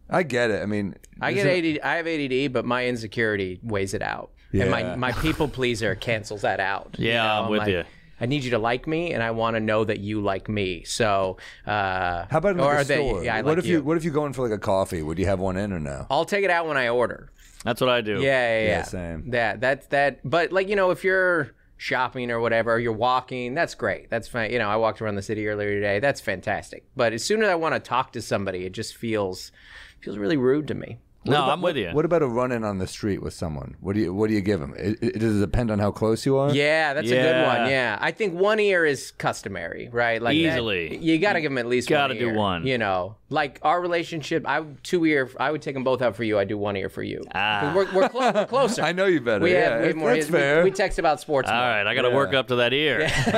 I get it. I mean, I get ADD. I have ADD, but my insecurity weighs it out, and my my people pleaser cancels that out. Yeah, I'm with like, you. I need you to like me, and I want to know that you like me. So, uh, How about in or like a that- store? Yeah, I what like if you? What if you go in for like a coffee? Would you have one in or no? I'll take it out when I order. That's what I do. Yeah, yeah, yeah. Yeah, same. That that's that. But like you know, if you're shopping or whatever, you're walking, that's great. That's fine. You know, I walked around the city earlier today. That's fantastic. But as soon as I want to talk to somebody, it just feels feels really rude to me. No, I'm with you. What about a run in on the street with someone? What do you What do you give them? It, it, does it depend on how close you are? Yeah, that's a good one. Yeah, I think one ear is customary, right? Like that- Easily. you got to give them at least. Gotta do ear, one. You know, like our relationship. I two ear. I would take them both out for you. I do one ear for you. Ah. We're we're, clo- we're closer. I know you better. We yeah, have, we have more. that's we- fair. We, text about sports. All more. right, I got to work up to that ear.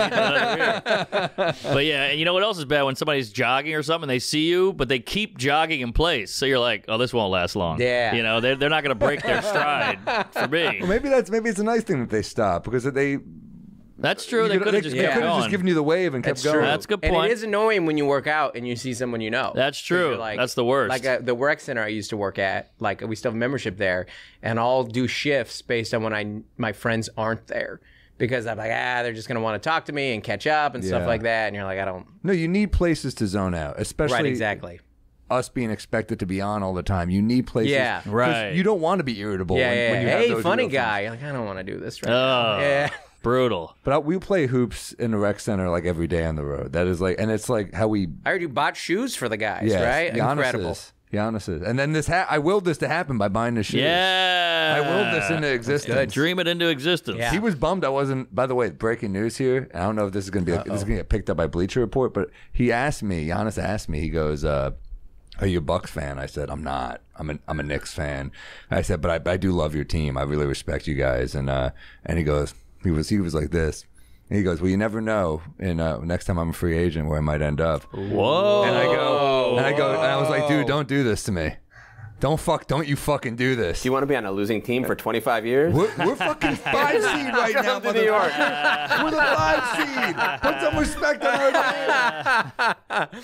but yeah, and you know what else is bad when somebody's jogging or something, they see you, but they keep jogging in place. So you're like, oh, this won't last long. Yeah. You know, they're, they're not going to break their stride for me. Well, maybe that's maybe it's a nice thing that they stop because they That's true. you They could- could have just they kept could just given you the wave and kept That's going. true. That's a good And it is annoying when you work out and you see someone you know. That's true. like- That's the worst. Like uh, the rec center I used to work at, like we still have membership there, and I'll do shifts based on when I my friends aren't there because I'm like, ah, they're just gonna want to talk to me and catch up and stuff like that, and you're like, I don't. No, you need places to zone out, especially Right, exactly. Us being expected to be on all the time. You need places, Yeah. 'cause Right. You don't want to be irritable. Yeah, when, yeah. when you yeah. have Hey, those funny real guy. You're like, I don't want to do this right Oh, now. Yeah. brutal. But I, we play hoops in the rec center like every day on the road. That is like, and it's like how we. I heard you bought shoes for the guys, Yes, right? Giannis Incredible. is. Giannis is. And then this, ha- I willed this to happen by buying the shoes. Yeah. I willed this into existence. I dream it into existence. Yeah. He was bummed I wasn't. By the way, breaking news here. I don't know if this is gonna be this is gonna get picked up by Bleacher Report, but he asked me. Giannis asked me. He goes, uh, "Are you a Bucks fan?" I said, "I'm not. I'm a I'm a Knicks fan." I said, "But I, but I do love your team. I really respect you guys." And uh, and he goes, he was he was like this. And he goes, "Well, you never know. And uh, next time I'm a free agent, where I might end up." Whoa. And I go, and I go, and I was like, "Dude, don't do this to me. Don't fuck. Don't you fucking do this." Do you want to be on a losing team for 25 years? We're, we're fucking five seed right now, Come to New York. We're the five seed. Put some respect on our name.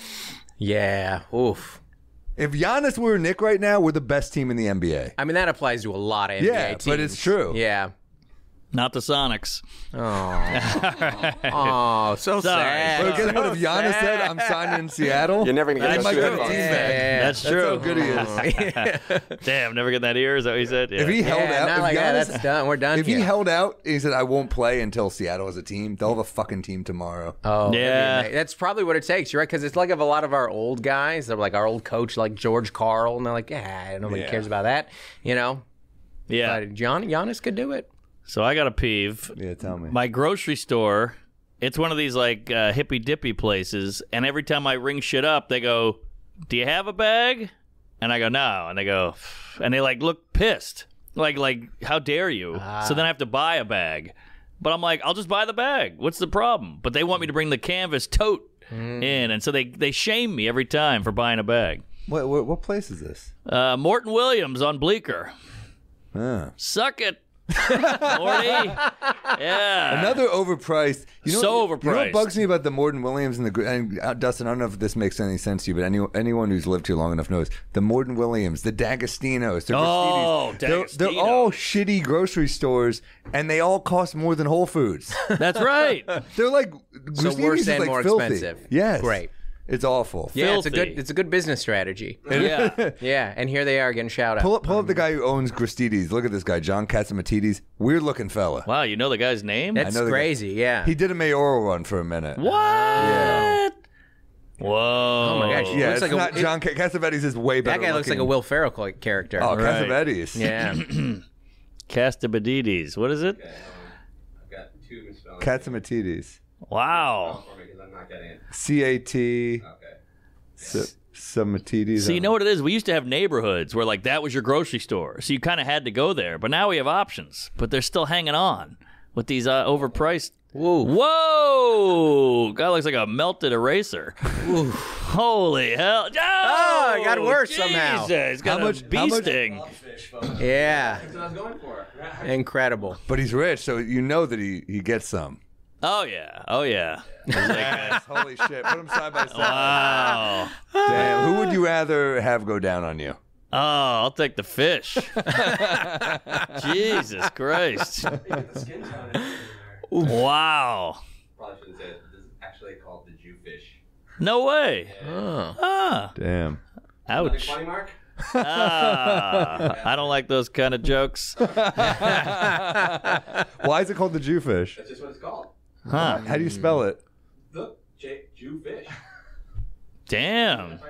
Yeah. Oof. If Giannis were Nick right now, we're the best team in the NBA. I mean, that applies to a lot of NBA Yeah, teams. but it's true. Yeah. Not the Sonics. Oh, so Sorry. sad. But guess what? If Giannis sad. said, "I'm signing in Seattle," You're never going to get might those get a Yeah. back. That's That's true. how good he is. Damn, never get that ear. Is that what he said? Yeah. If he held Yeah, out, not if like that. That's done. We're done If here. he held out, he said, "I won't play until Seattle has a team." They'll have a fucking team tomorrow. Oh, Yeah. that's probably what it takes. You're right, because it's like of a lot of our old guys. They're like our old coach, like George Karl, and they're like, yeah, nobody Yeah. cares about that, you know. yeah. But John Giannis could do it. So I got a peeve. yeah, tell me. My grocery store, it's one of these like uh, hippy dippy places, and every time I ring shit up, they go, "Do you have a bag?" And I go, "No," and they go, and they like look pissed, like like how dare you? So then I have to buy a bag, but I'm like, I'll just buy the bag. What's the problem? But they want me to bring the canvas tote in, and so they they shame me every time for buying a bag. what, what what place is this? Uh, Morton Williams on Bleecker, Ah. suck it, Morty. Yeah. Another overpriced. You know, So You know what bugs me about the Morton Williams and the and uh, Dustin? I don't know if this makes any sense to you, but any, anyone who's lived here long enough knows the Morton Williams, the D'Agostinos, the Oh, they're, they're all shitty grocery stores, and they all cost more than Whole Foods. That's right. they're like So Gristedes worse and like, more filthy. expensive. Yes, Great. It's awful. Yeah, it's a good it's a good business strategy. yeah. Yeah, and here they are getting shout out. Pull up, pull up the guy who owns Gristedes. Look at this guy, John Catsimatidis. Weird looking fella. Wow, you know the guy's name? That's know the guy. crazy. Yeah. He did a mayoral run for a minute. what? Yeah. Whoa. Oh my gosh. Yeah, it's like not it- John Ca- Cassavetes is way better. that guy looks like a. Will Ferrell character. Oh, Right. Cassavetes. Yeah. Castabadides. What is it? I've got two misspellings. Catsimatidis. Wow. For me, because I'm not getting it. C A T. Okay. Samatidis. So you know what it is? We used to have neighborhoods where like that was your grocery store, so you kind of had to go there. But now we have options, but they're still hanging on with these uh, overpriced. Whoa. Whoa! Guy looks like a melted eraser. Holy hell! Oh, it got worse somehow. Jesus, he's got How a much- bee how much- sting. Yeah. That's what I was going for. Incredible. But he's rich, so you know that he, he gets some. Oh yeah, oh yeah. Yes, holy shit. Put them side by side. Wow. Damn. Who would you rather have go down on you? Oh, I'll take the fish. Jesus Christ. The skin's on it. Wow. Probably call it the Jewfish. No way. Oh. Ah, Damn. ouch. Funny, Mark? Ah, I don't like those kind of jokes. Why is it called the Jewfish? That's just what it's called. Huh. How do you spell it? The J- Jewfish. Damn.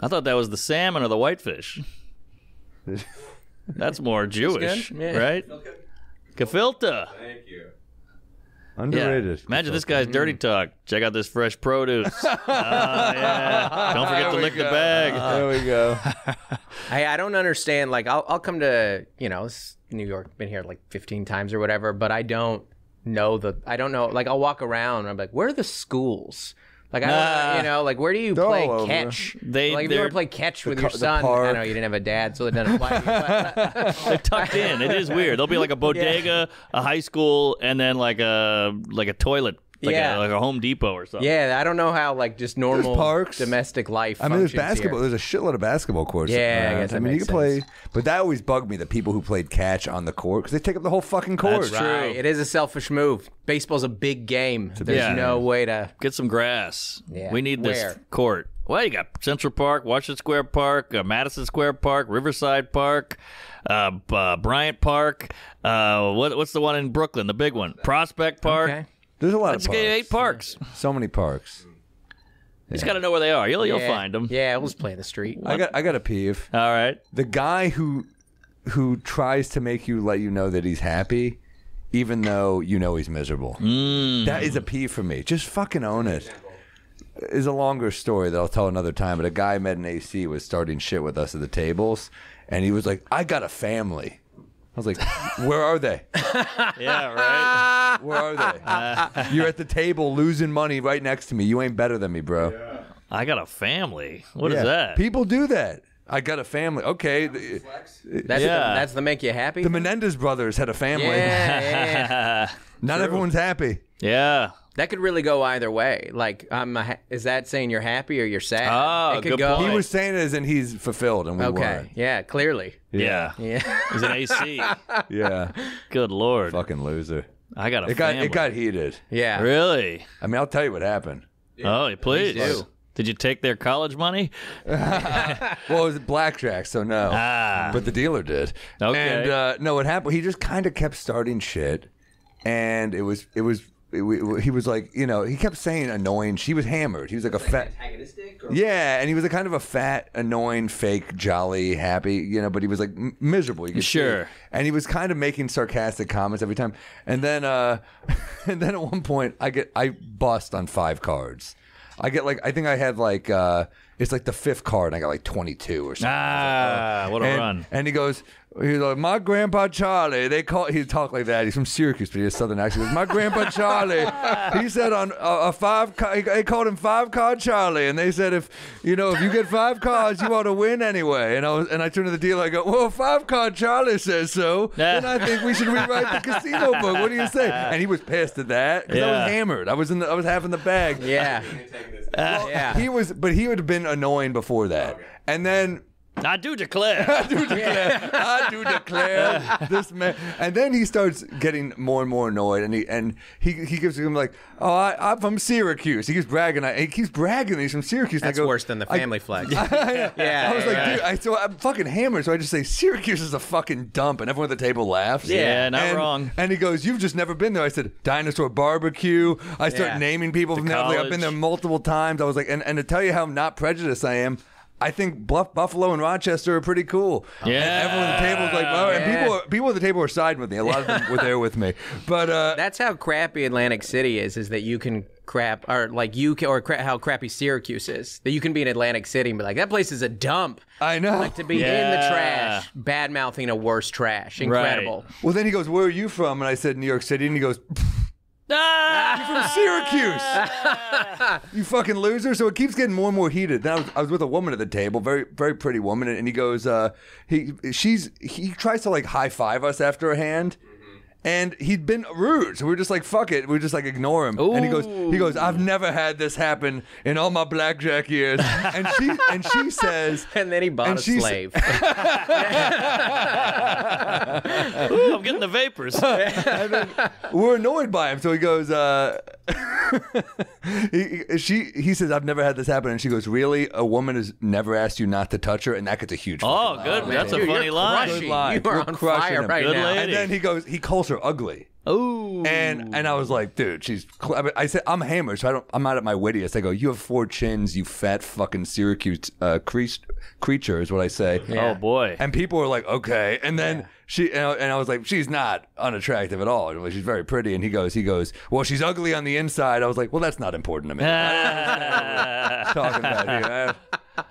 I thought that was the salmon or the whitefish. That's more Jewish. Yeah. right? Gefilte. Thank you. Yeah. Underrated. Imagine this guy's dirty mm. talk. Check out this fresh produce. oh, yeah. Don't forget to lick the bag. Ah. There we go. I, I don't understand. Like, I'll, I'll come to, you know, New York, been here like 15 times or whatever, but I don't know the, I don't know, like, I'll walk around and I'm like, where are the schools? Like, I don't Nah. know, you know, like, where do you They're play all over. catch? They- like, if you they're- want to play catch with ca- your the son, I park. know you didn't have a dad, so it doesn't apply to you. But, They're tucked in. It is weird. There'll be like a bodega, a high school, and then like a like a toilet, like Yeah. a like a Home Depot or something. yeah, I don't know how, like, just normal parks. domestic life I mean, there's functions basketball. Here. There's a shitload of basketball courts. Yeah, I around. guess that I mean, you makes can play, but that always bugged me. The people who played catch on the court because they take up the whole fucking court. That's true. Right. It is a selfish move. Baseball's a big game. There's Yeah. no way to. Get some grass. Yeah. We need this Where? court. Well, you got Central Park, Washington Square Park, uh, Madison Square Park, Riverside Park, uh, b- uh, Bryant Park. Uh, what, what's the one in Brooklyn? The big one, Prospect Park. Okay. There's a lot Let's of parks. eight parks. So many parks. You just got to know where they are. You'll you'll Yeah. find them. Yeah, we'll just play in the street. I got I got a peeve. All right. The guy who who tries to make you let you know that he's happy, even though you know he's miserable. Mm. That is a peeve for me. Just fucking own it. Is a longer story that I'll tell another time. But a guy I met in AC was starting shit with us at the tables, and he was like, "I got a family." I was like, "Where are they? Yeah. Right. Where are they? You're at the table losing money right next to me. You ain't better than me, bro." I got a family. What is Yeah. that? People do that. I got a family. Okay, the, That's Yeah. the, that's the make you happy. the Menendez brothers had a family. yeah, yeah, yeah. Not everyone's happy. yeah. That could really go either way. Like, I'm a is that saying you're happy or you're sad? Oh, it could good go. point. He was saying it as in he's fulfilled, and we okay. weren't. Yeah, clearly. Yeah. Yeah. He's an AC. Yeah, Good lord. fucking loser. I got a It got family. it got heated. yeah. Really? I mean, I'll tell you what happened. Oh, please. do. Did you take their college money? Well, it was blackjack, so no. Ah. But the dealer did. Okay. And uh, no, what happened? He just kind of kept starting shit, and it was it was. It, we- he was like, you know, he kept saying annoying. She was hammered. He was like a fat. Antagonistic? Or Yeah, and he was a kind of a fat, annoying, fake, jolly, happy, you know, but he was like m- miserable. You could see. Sure. And he was kind of making sarcastic comments every time. And then, uh, and then at one point, I get I bust on five cards. I get like I think I had like uh, it's like the fifth card. and I got like twenty two or something. Ah, what a and, run. And he goes, he's like, my grandpa Charlie. They call he talk like that. He's from Syracuse, but he has southern accent. He goes, my grandpa Charlie. He said on a, a five. ca- he- They called him five card Charlie, and they said if you know if you get five cards, you ought to win anyway. And I was and I turned to the dealer. I go, well, five card Charlie says so. Yeah. Then I think we should rewrite the casino book. What do you say? And he was pissed at that because I was hammered. I was in the, I was having the bag. Yeah. antagonistic. Uh, yeah. He was, but he would have been annoying before that. And then I do declare. I do declare, I do declare this man. And then he starts getting more and more annoyed, and he and he, he gives him like, oh, I, I'm from Syracuse. He keeps bragging. I, he keeps bragging that he's from Syracuse. That's go, worse than the I- family flex. yeah, Yeah, I was like, yeah. dude, I, so I'm fucking hammered. So I just say Syracuse is a fucking dump, and everyone at the table laughs. Yeah, and, not and, wrong. And he goes, "You've just never been there." I said, "Dinosaur barbecue." I start Yeah. naming people from there. I was like, I've been there multiple times. I was like, and, and to tell you how not prejudiced I am. I think Bluff, Buffalo and Rochester are pretty cool. Yeah. And everyone at the table was like, oh, and Yeah. people, people at the table were siding with me. A lot of them were there with me. But uh, That's how crappy Atlantic City is. Is that you can crap or like you can, or cra- how crappy Syracuse is. That you can be in Atlantic City and be like, that place is a dump. I know. Like to be in the trash, bad mouthing a worse trash. Incredible. well, then he goes, "Where are you from?" And I said, "New York City." And he goes, ah! from Syracuse. you fucking loser. So it keeps getting more and more heated. Then I was, I was with a woman at the table, very very pretty woman, and he goes, uh, he she's he tries to like high five us after a hand. And he'd been rude, so we are just like, "Fuck it." We just like ignore him. And he goes, "He goes, I've never had this happen in all my blackjack years." And she and she says, And then he bought And a she's- slave. Ooh, I'm getting the vapors. we're annoyed by him. So he goes, uh, he, he- she he says I've never had this happen, and she goes, "Really? A woman has never asked you not to touch her, and that gets a huge." Oh, good. laugh. That's a Dude, funny you're line. crushing. Good line. You are You're on crushing fire him. right Good now. lady. And then he goes, he calls her ugly. Oh. And and I was like, dude, she's. Cl- I, mean, I said I'm hammered, so I don't. I'm not at my wittiest. I go, you have four chins, you fat fucking Syracuse uh, cre- creature, is what I say. Oh boy. And people were like, okay. And then she and I, and I was like, she's not unattractive at all. She's very pretty. And he goes, he goes, well, she's ugly on the inside. I was like, well, that's not important to me. talking about here.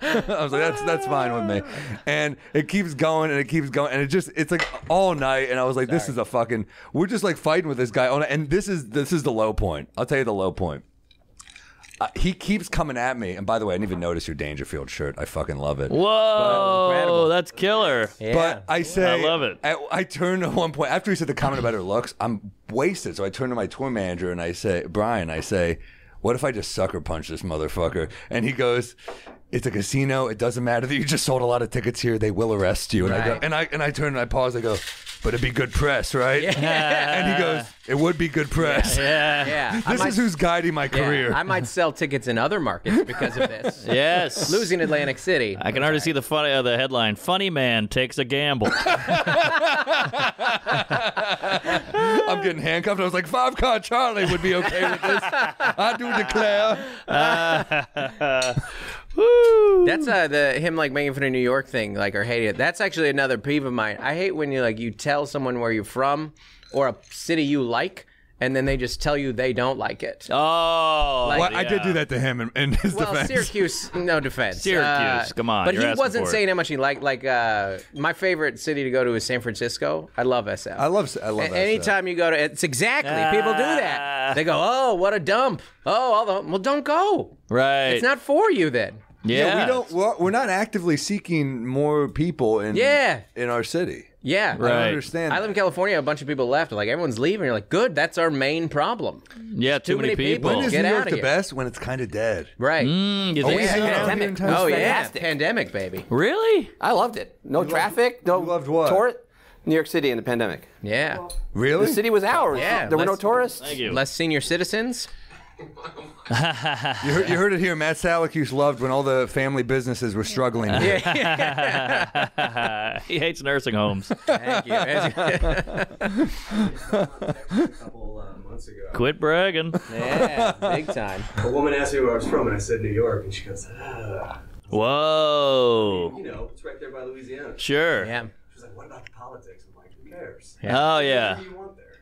I, I was like, that's that's fine with me. And it keeps going and it keeps going and it just it's like all night. And I was like, this is a fucking. We're just like fighting with this guy. all night. And this is this is the low point. I'll tell you the low point. Uh, he keeps coming at me. And by the way, I didn't even notice your Dangerfield shirt. I fucking love it. Whoa, incredible. that's killer. Yeah. But I say, I love it. I, I turned at one point after he said the comment about her looks. I'm wasted, so I turn to my tour manager and I say, Brian, I say, what if I just sucker punch this motherfucker? And he goes, It's a casino. It doesn't matter that you just sold a lot of tickets here. They will arrest you. And I go, and I and I turn and I pause. I go, but it'd be good press, right? Yeah. and he goes, It would be good press. Yeah. Yeah, I This might- is who's guiding my yeah, career. I might sell tickets in other markets because of this. Yes. Losing Atlantic City. I can already see the funny uh, the headline. Funny man takes a gamble. I'm getting handcuffed. I was like, five car Charlie would be okay with this. I do declare. That's uh the him like making fun of New York thing, like or hating it. That's actually another peeve of mine. I hate when you like you tell someone where you're from or a city you like, and then they just tell you they don't like it. Oh, Like- Well, I did do that to him in, in his Well, defense. Syracuse, no defense. Syracuse, Uh, come on, But you're he wasn't for it. saying how much he liked. Like uh, my favorite city to go to is San Francisco. I love SF. I love I love A- that Anytime you go to, it's exactly people do Ah. that. They go, oh, what a dump. Oh, all the well, don't go. Right. It's not for you then. Yeah. Yeah, we don't. We're, we're not actively seeking more people in Yeah. in our city. Yeah, I don't understand. I live in California. A bunch of people left. Like everyone's leaving. You're like, good. That's our main problem. Yeah. Too, Too many, many people. people. when is Get New York the here. best? When it's kind of dead. Right. Mm, you Oh, think we so? Pandemic. the Oh yeah, pandemic, baby. Really? I loved it. No traffic. No you loved what? tour- New York City in the pandemic. Yeah, Really? The city was ours. Yeah, There were no tourists. Thank you. less senior citizens. You heard, you heard it here. Matt Salacuse loved when all the family businesses were struggling. Yeah. he hates nursing homes. Thank you. a couple months ago. Quit bragging. yeah, big time. A woman asked me where I was from, and I said New York, and she goes, ah. Whoa. You know, it's right there by Louisiana. Sure. Yeah, She's like, what about the politics? I'm like, who cares? Oh yeah.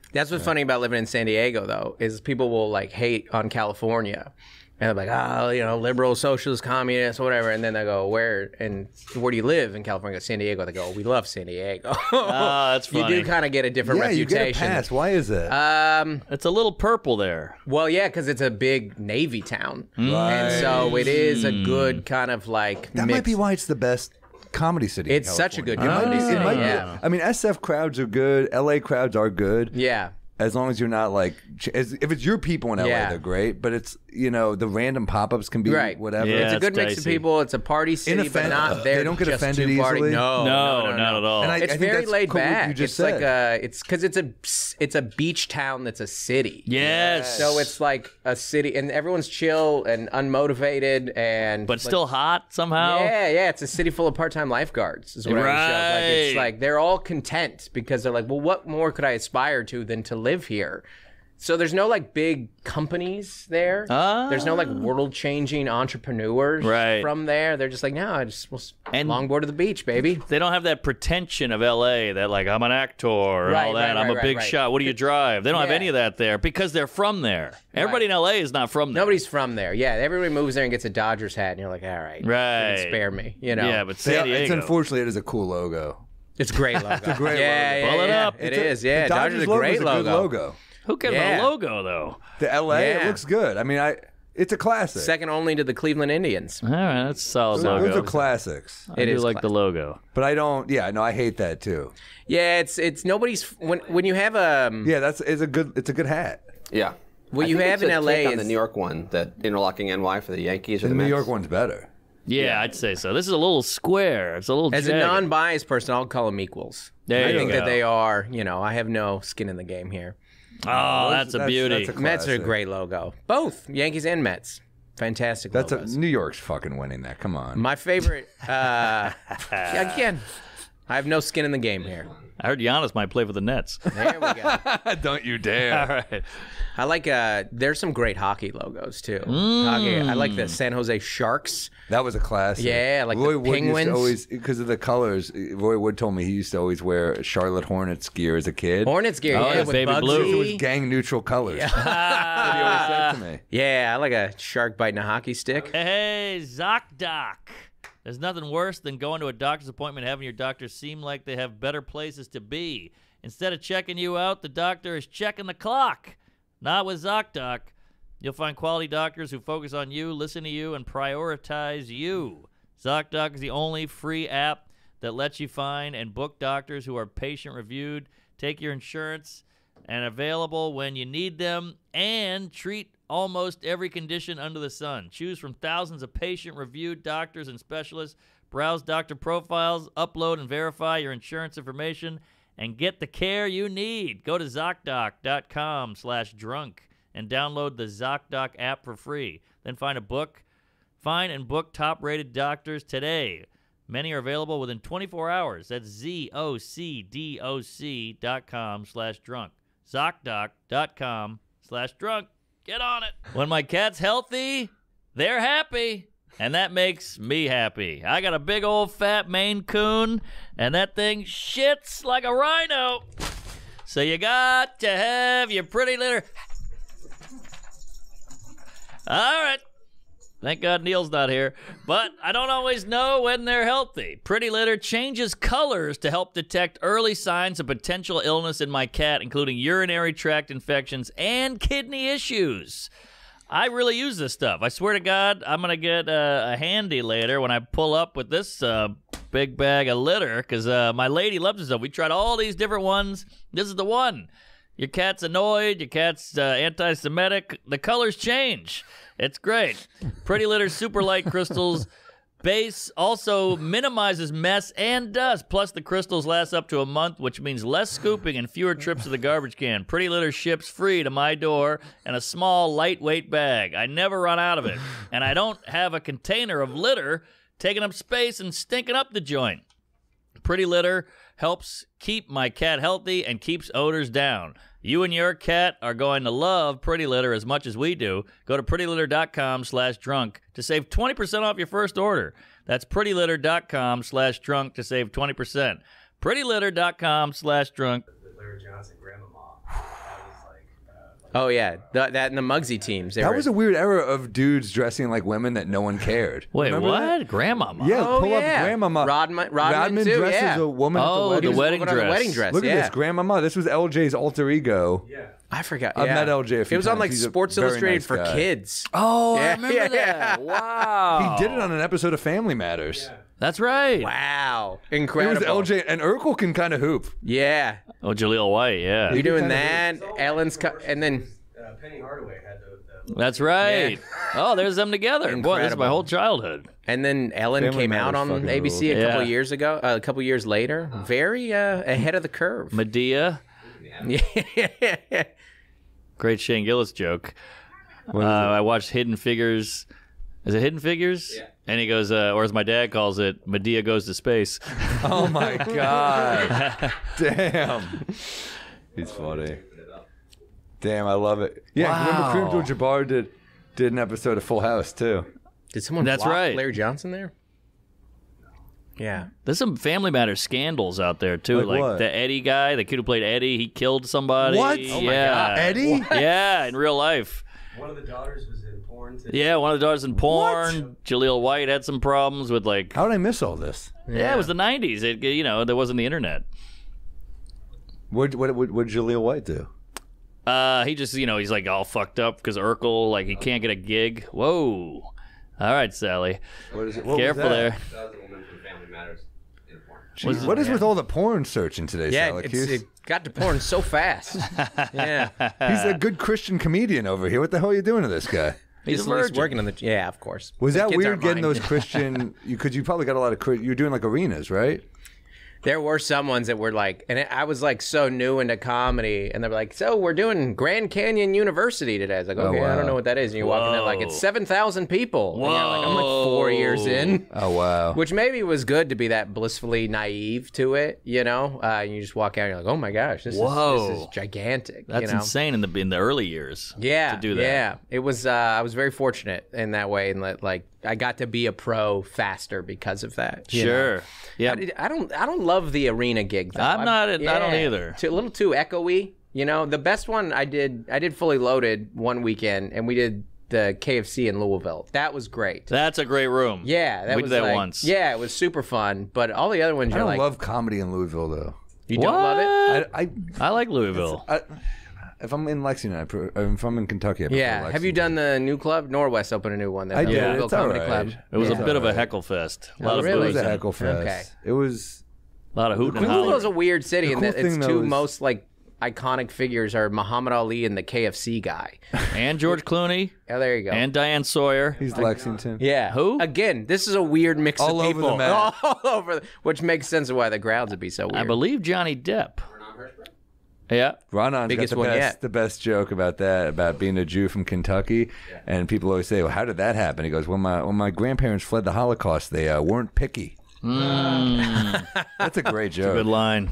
What do you want there? that's what's funny about living in San Diego, though, is people will like hate on California. And they're like, oh, you know, liberal, socialist, communist, whatever. And then they go, where and where do you live in California? San Diego. They go, we love San Diego. Oh, that's you do kind of get a different yeah, you get a reputation. pass. Why is it? Um, It's a little purple there. well, yeah, because it's a big Navy town, Mm. and so it is a good kind of like. that might be why it's the best comedy city. It's such a good comedy be- it city, might be- yeah. I mean, SF crowds are good. LA crowds are good. Yeah, As long as you're not like, as, if it's your people in LA, Yeah. they're great. But it's you know the random pop ups can be right. whatever. Yeah, it's a good it's mix of dicey. people. It's a party city, but Inoffen- not there. they don't get just offended to party. easily? No, no, no, no, not at all. And I- It's think very that's laid cool what back. You just it's said. like a, it's because it's a, it's a beach town that's a city. yes. So it's like a city, and everyone's chill and unmotivated, and but still hot somehow. Yeah, yeah, it's a city full of part-time lifeguards. Is what I was shocked. Like it's Right. like they're all content because they're like, well, what more could I aspire to than to live here? So there's no like big companies there. There's no like ah. world-changing entrepreneurs Right. from there. They're just like, no, I just will And- longboard to the beach, baby. They don't have that pretension of LA that like I'm an actor and Right, all that. right, I'm a right, big right, right. shot. What do you drive? They don't have Yeah. any of that there because they're from there. Everybody in LA is not from there. Nobody's from there. Yeah, everybody moves there and gets a Dodgers hat, and you're like, all right, Right. freaking spare me. You know, Yeah, but They- San it's unfortunately it is a cool logo. It's a great logo. it's a great yeah, logo. Yeah, Pull it yeah. up. It It's a- Yeah, the Dodgers, a logo great is a logo. good logo. Who cares Yeah. about a logo though? The LA, it looks good. I mean, I it's a classic. Second only to the Cleveland Indians. All right, that's a solid those, logo. those are classics. I It do is like the logo. But I don't. Yeah, no, I hate that too. Yeah, it's it's nobody's when when you have um Yeah, that's it's a good it's a good hat. Yeah. What I you think have it's in a LA take on the New York one, that interlocking NY for the Yankees or The the, New Mets. York one's better. Yeah, I'd say so. This is a little square. It's a little. as a non-biased person, I'll call them equals. There I you think go. that they are. You know, I have no skin in the game here. Oh, that's a beauty. That's a Mets are a great logo. Both Yankees and Mets. Fantastic That's a. New York's fucking winning that. Come on. My favorite. Uh, again, I have no skin in the game here. I heard Giannis might play for the Nets. There we go. Don't you dare. All right. I like. Uh, there's some great hockey logos too. Hockey. I like the San Jose Sharks. That was a classic. Yeah, like the Roy Wood Penguins. Used to always because of the colors. Roy Wood told me he used to always wear Charlotte Hornets gear as a kid. Hornets gear. Oh, yeah, with baby Bugsy. blue. It was gang neutral colors. That's what he always said to me. Yeah, I like a shark biting a hockey stick. Hey, ZocDoc. There's nothing worse than going to a doctor's appointment having your doctor seem like they have better places to be. Instead of checking you out, the doctor is checking the clock. Not with ZocDoc. You'll find quality doctors who focus on you, listen to you, and prioritize you. ZocDoc is the only free app that lets you find and book doctors who are patient reviewed, take your insurance, and available when you need them, and treat almost every condition under the sun. Choose from thousands of patient reviewed doctors and specialists. Browse doctor profiles, upload and verify your insurance information, and get the care you need. Go to ZocDoc.com slash drunk and download the ZocDoc app for free. Then find a book. Find and book top rated doctors today. Many are available within 24 hours. That's Z-O-C-D-O-C dot com slash drunk. ZocDoc.com slash drunk. Get on it. When my cat's healthy, they're happy. And that makes me happy. I got a big old fat Maine Coon, and that thing shits like a rhino. So you got to have your pretty litter. All right. Thank God Neil's not here. But I don't always know when they're healthy. Pretty Litter changes colors to help detect early signs of potential illness in my cat, including urinary tract infections and kidney issues. I really use this stuff. I swear to God, I'm going to get uh, a handy later when I pull up with this uh, big bag of litter because uh, my lady loves this stuff. We tried all these different ones. This is the one. Your cat's annoyed. Your cat's uh, anti Semitic. The colors change. It's great. Pretty Litter Super Light Crystals base also minimizes mess and dust. Plus, the crystals last up to a month, which means less scooping and fewer trips to the garbage can. Pretty Litter ships free to my door in a small, lightweight bag. I never run out of it. And I don't have a container of litter taking up space and stinking up the joint. Pretty Litter helps keep my cat healthy and keeps odors down. You and your cat are going to love Pretty Litter as much as we do. Go to prettylitter.com slash drunk to save 20% off your first order. That's prettylitter.com slash drunk to save 20%. prettylitter.com slash drunk. Larry Johnson, Grandmama. That was like, uh, Oh yeah, Th- that and the Muggsy teams. They That were- was a weird era of dudes dressing like women that no one cared. Wait, Remember what? that? Grandmama? Yeah, Oh, pull yeah. up Grandmama. Rodman- Rodman too, dresses yeah. a woman Oh, at the oh, the wedding. wedding Put dress. wedding dress. Look yeah. at this, Grandmama. This was LJ's alter ego. yeah. I forgot. I've yeah. met LJ a few It was on times. like He's a Sports very Illustrated nice for guy. kids. Oh, Yeah, I remember yeah, that. Wow. He did it on an episode of Family Matters. That's right. Wow, Incredible. It incredible. was LJ and Urkel can kind of hoop. Yeah, Oh, Jaleel White, yeah. you're doing kinda that. Ellen's co- and then Uh, Penny Hardaway had the. the That's right. Oh, there's them together. Boy, that's my whole childhood. and then Ellen Family came out on fucking ABC a couple Yeah. years ago. Uh, a couple years later, very uh, ahead of the curve. Madea. Yeah. Great Shane Gillis joke. Uh, I watched Hidden Figures. Is it Hidden Figures? Yeah. And he goes, uh, or as my dad calls it, Madea goes to space. Oh my god! Damn, he's funny. Damn, I love it. Yeah, Wow. remember Kareem Abdul-Jabbar did did an episode of Full House too. Did someone? That's flop right. Larry Johnson there. Yeah. There's some Family Matters scandals out there too, Like like, what? the Eddie guy, the kid who played Eddie. He killed somebody. What? Yeah. Oh my God. Eddie? Yeah, in real life. one of the daughters was in porn. To, Yeah, one of the daughters in porn. Jaleel White had some problems with like. How did I miss all this? Yeah, it was the '90s. It, you know, there wasn't the internet. What what what what did Jaleel White do? Uh, he just, you know, he's like all fucked up because Urkel, like, he can't get a gig. Whoa. All right, Sally. What is it? What was Careful that? there. That was the woman from Family Matters. Jeez, what is with all the porn searching today, Yeah, Sally it's, it got to porn so fast. yeah. He's a good Christian comedian over here. What the hell are you doing to this guy? He's He's a working on the. Yeah, of course. Was The that weird getting mine. those Christian? Because you, 'cause you probably got a lot of. You're doing like arenas, right? There were some ones that were like, and I was like so new into comedy, and they're like, "So we're doing Grand Canyon University today." I was like, "Okay, I wow. don't know what that is." And you're walking in like it's seven thousand people. And you're like, I'm like four years in. Oh wow. Which maybe was good to be that blissfully naive to it, you know. Uh, and you just walk out, and you're like, "Oh my gosh, this is this is gigantic." That's you know? insane in the in the early years. Yeah, to do that. Yeah, it was. Uh, I was very fortunate in that way, and that like I got to be a pro faster because of that. Sure. Yeah. I, I don't. I don't love the arena gig. Though. I'm not- I don't either. Too, a little too echoey. You know, the best one I did. I did fully loaded one weekend, and we did the KFC in Louisville. That was great. That's a great room. yeah, that we was did that like- once. Yeah, it was super fun. But all the other ones, I you're don't like, love comedy in Louisville though. you don't love it. I, I, I like Louisville. I if I'm in Lexington, I pre- uh, if I'm in Kentucky, I prefer Yeah. Have you Lexington. done the new club? Norwest opened a new one. I the did. Louisville It's all Comedy right. Club. It was Yeah. a bit of a heckle fest. A lot of really? It was a boozing. heckle fest. Okay. It was. A lot of hooting and Louisville's hollering. a weird city, The and cool that its thing, two though, is- most like iconic figures are Muhammad Ali and the KFC guy. And George Clooney Oh, there you go. and Diane Sawyer. He's Lexington. yeah, Who? Again, this is a weird mix All of over people the map. all over, the- which makes sense of why the crowds would be so weird. I believe Johnny Depp. Renan Hirschberg? Yeah. Ronan's Biggest got the one best, yet. the best joke about that, about being a Jew from Kentucky, and people always say, "Well, how did that happen?" He goes, "When my when my grandparents fled the Holocaust, they uh, weren't picky." That's a great joke. Good line.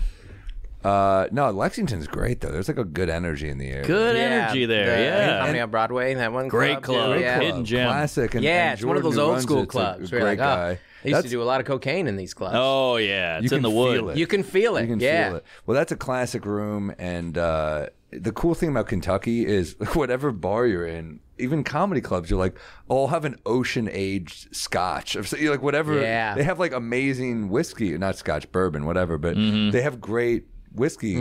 Uh, no, Lexington's great though. There's like a good energy in the air. Good Yeah, energy there. the yeah. Comedy on Broadway, that one. Great club. too, Yeah, Great Hidden gem. classic. And, yeah and it's one of those old runs school it's a clubs. where great like, guy. oh, I used to do a lot of cocaine in these clubs. Oh yeah, it's You in the wood. it. you can feel it. You can yeah. feel it. Well, that's a classic room, and uh, the cool thing about Kentucky is whatever bar you're in, even comedy clubs, you're like, oh, I'll have an ocean aged Scotch, so, you're like whatever. Yeah. they have like amazing whiskey, not Scotch bourbon, whatever, but Mm-hmm. they have great whiskey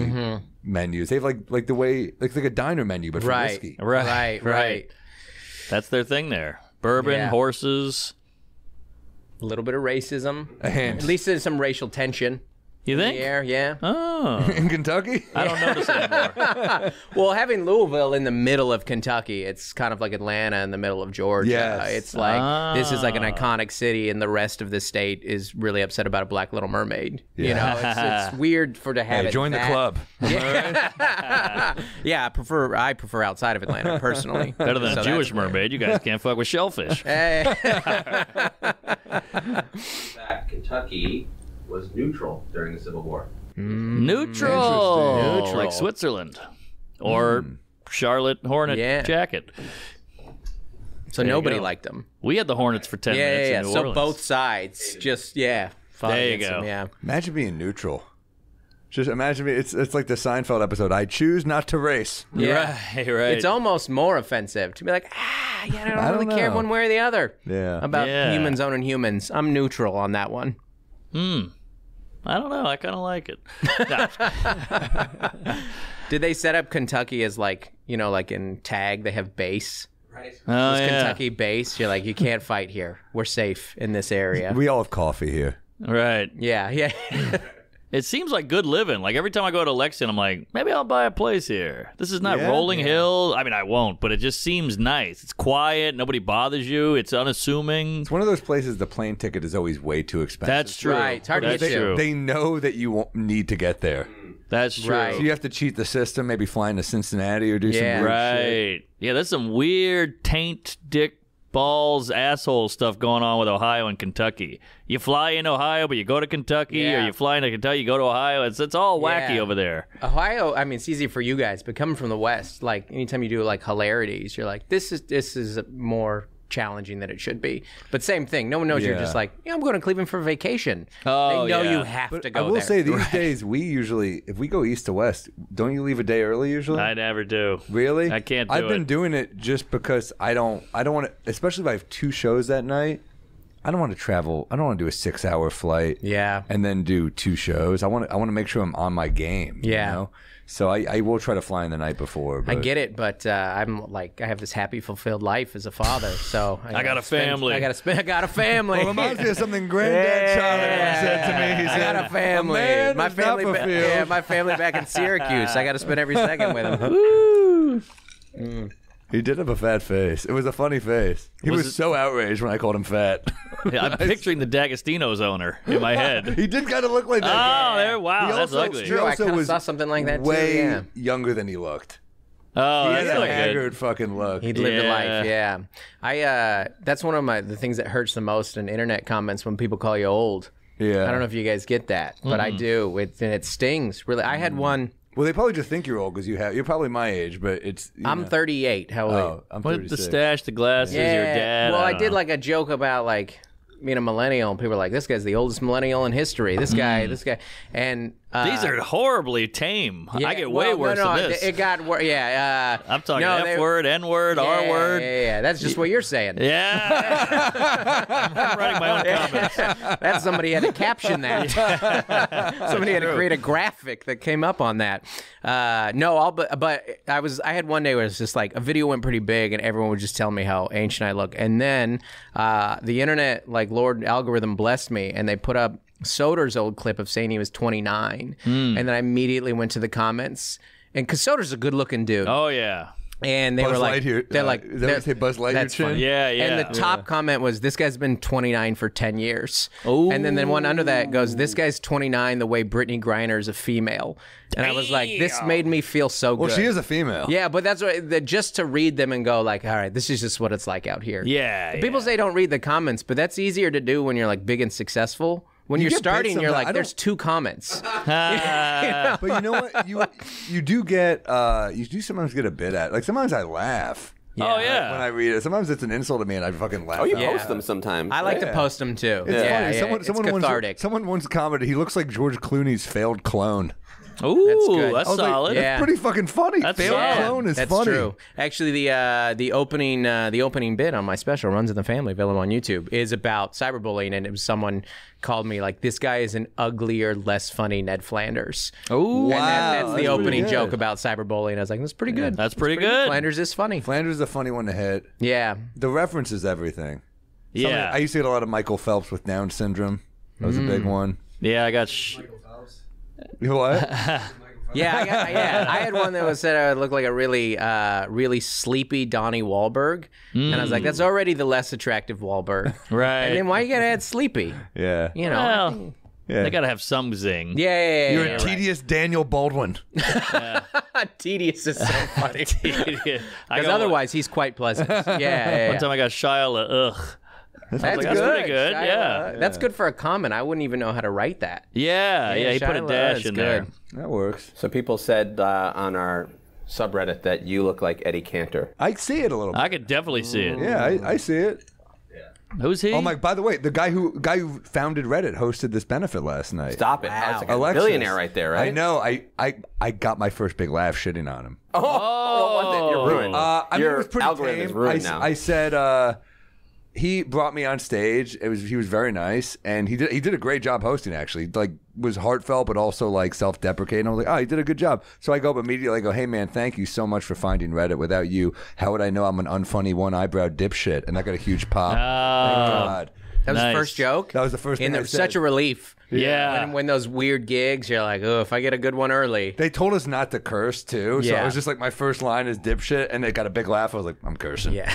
menus. They have like like the way like like a diner menu, but for Right. whiskey. Right, Right, right. right. That's their thing there. Bourbon, Yeah. horses. A little bit of racism. And- At least there's some racial tension You in think? the air. Yeah. Oh, In Kentucky, I don't notice anymore. Well, having Louisville in the middle of Kentucky, it's kind of like Atlanta in the middle of Georgia. Yes. It's like this is like an Ah. iconic city, and the rest of the state is really upset about a Black Little Mermaid. You know, it's, it's weird for to have hey, it join the club. yeah, I prefer I prefer outside of Atlanta personally. Better than So a Jewish mermaid. You guys can't fuck with shellfish. Hey. That Kentucky was neutral during the Civil War. Neutral. Neutral. Like Switzerland. Or Charlotte Hornet Yeah. jacket. so you nobody liked them. We had the Hornets for 10 Yeah, minutes yeah, yeah. in New So Orleans. both sides just yeah. There you go. them, yeah. Imagine being neutral. Just imagine me. It's it's like the Seinfeld episode. I choose not to race. Yeah. Right, right. It's almost more offensive to be like, ah, yeah, I don't I really don't care know. one way or the other Yeah. about Yeah. humans owning humans. I'm neutral on that one. Hmm. I don't know. I kind of like it. No. Did they set up Kentucky as like, you know, like in tag, they have base? Right? Oh, It's yeah. Kentucky base. You're like, you can't fight here. We're safe in this area. We all have coffee here. Right. yeah, yeah. It seems like good living. Like every time I go to Lexington, I'm like, maybe I'll buy a place here. This is not Yeah? rolling hill. I mean, I won't, but it just seems nice. It's quiet. Nobody bothers you. It's unassuming. It's one of those places the plane ticket is always way too expensive. That's true. Right, it's hard to That's get to. true. They know that you won't need to get there. Mm. That's true. Right. So you have to cheat the system, maybe flying to Cincinnati or do Yeah. some weird shit. Right. Yeah, there's some weird taint, dick, balls, asshole stuff going on with Ohio and Kentucky. You fly in Ohio, but you go to Kentucky, or Yeah. you fly into Kentucky, you go to Ohio. It's it's all wacky Yeah. over there. Ohio, I mean, it's easy for you guys, but coming from the West, like anytime you do like hilarities, you're like, this is this is more challenging than it should be. But same thing. No one knows you're just like, yeah, I'm going to Cleveland for vacation. Oh, they know yeah. you have to go I will there. say these days we usually, if we go east to west, don't you leave a day early usually? I never do. Really? I can't do I've been doing it just because I don't. I don't want to. Especially if I have two shows that night. I don't want to travel. I don't want to do a six-hour flight. Yeah. And then do two shows. I want. To, I want to make sure I'm on my game. you Yeah. know? So I, I will try to fly in the night before. I get it, but uh, I'm like, I have this happy, fulfilled life as a father. So I, got gotta a spend- family. I got to spend. I got a family. Well, it reminds me of something Granddad Charlie said to me. He I said, got a family. man my family, ba- yeah, my family back in Syracuse. I got to spend every second with them. He did have a fat face. It was a funny face. He Was was, it- so outraged when I called him fat. Yeah, I'm picturing the D'Agostino's owner in my head. he did kind of look like that. Oh, there! Wow, He that's also- ugly. he True, I also kinda was saw something like that, too, Way yeah. younger than he looked. Oh, He that's had not a good. haggard fucking look. He'd lived a Yeah. life, yeah. I uh that's one of my the things that hurts the most in internet comments when people call you old. yeah. I don't know if you guys get that, but I do. It and it stings. Really. I had one Well, they probably just think you're old because you have. You're probably my age, but it's. you I'm know. 38. How old? are you? Oh, I'm What 36. the stash, the glasses, your dad. Well, I, don't did know. like a joke about like being a millennial, and people were like, "This guy's the oldest millennial in history." This guy, mm. this guy, and uh, These are horribly tame. yeah, I get way well, worse no, no, than this. It got worse. Yeah, uh, I'm talking no, F they- word, N word, yeah, R word. Yeah, yeah, that's just what you're saying. Yeah. I'm writing my own comments. That's somebody had to caption that. somebody had to create a graphic that came up on that. Uh, no, all but but I was I had one day where it's just like a video went pretty big and everyone would just tell me how ancient I look, and then uh, the internet like Lord algorithm blessed me and they put up Soder's old clip of saying he was 29, and then I immediately went to the comments. And because Soder's a good looking dude. Oh yeah. And they Buzz were like, Lightyear, they're uh, like, is that they're- you say, Buzz Lightyear That's funny. Yeah, yeah. And the top comment was, "This guy's been 29 for 10 years." Ooh. And then the one under that goes, "This guy's 29 the way Brittney Griner is a female." And I was like, this made me feel so good. Well, she is a female. Yeah, but that's what the, just to read them and go like, all right, this is just what it's like out here. Yeah. People say don't read the comments, but that's easier to do when you're like big and successful. When You you are starting, you're like, there's two comments. yeah. But you know what? You you do get uh you do sometimes get a bit at like sometimes I laugh. oh yeah. When I read it, sometimes it's an insult to me, and I fucking laugh. Oh, you out post loud. them sometimes. I like to post them too. It's yeah, funny. yeah, someone, it's someone cathartic. once, someone once commented, he looks like George Clooney's failed clone. Ooh, That's good. that's I was like, solid. Yeah. Pretty fucking funny. That's failed solid. clone is That's funny. true. Actually, the uh, the opening uh, the opening bit on my special runs in the family available on YouTube is about cyberbullying, and it was someone called me like, "This guy is an uglier, less funny Ned Flanders." Ooh. and that, Wow, that's that's the pretty opening joke about cyberbullying. I was like, "That's pretty good. That's pretty good. Flanders is funny." Flanders is a funny one to hit. Yeah, The reference is everything. Something- Yeah. I used to get a lot of Michael Phelps with Down syndrome. That was a big one. yeah, I got. Sh- You know what? yeah, I got, yeah. I had one that was said I would look like a really, uh, really sleepy Donnie Wahlberg, and I was like, "That's already the less attractive Wahlberg." right. And then why you gotta add sleepy? yeah. You know? well, yeah. they gotta have some zing. yeah, yeah, yeah, You're yeah, a right. tedious Daniel Baldwin. Tedious is so funny. I Because got otherwise, he's quite pleasant. Yeah, yeah, One, yeah. one time I got Shia. Ugh. That's, like, good. that's pretty good, Shia yeah. LaBeouf. That's good for a comment. I wouldn't even know how to write that. Yeah, yeah. he put a dash in is there. That works. So people said uh, on our subreddit that you look like Eddie Cantor. I see it a little bit. I could definitely see it. yeah, I, I see it. Who's he? Oh my! By the way, the guy who guy who founded Reddit hosted this benefit last night. Stop it. That's like a Alexis. billionaire right there, right? I know. I, I I got my first big laugh shitting on him. Oh, what was it? You're ruined. Uh, I mean, Your it was pretty algorithm tame. is ruined I, now. I said uh, he brought me on stage. It was he was very nice, and he did he did a great job hosting. Actually, like was heartfelt, but also like self deprecating. I was like, oh, he did a good job. So I go up immediately. I go, hey man, thank you so much for finding Reddit. Without you, how would I know I'm an unfunny one eyebrow dipshit? And that got a huge pop. Thank oh. God. That was Nice. the first joke. That was the first and thing it I said. such a relief. Yeah. When, when those weird gigs, you're like, oh, if I get a good one early. They told us not to curse too, so Yeah. it was just like my first line is dipshit, and they got a big laugh. I was like, I'm cursing. Yeah.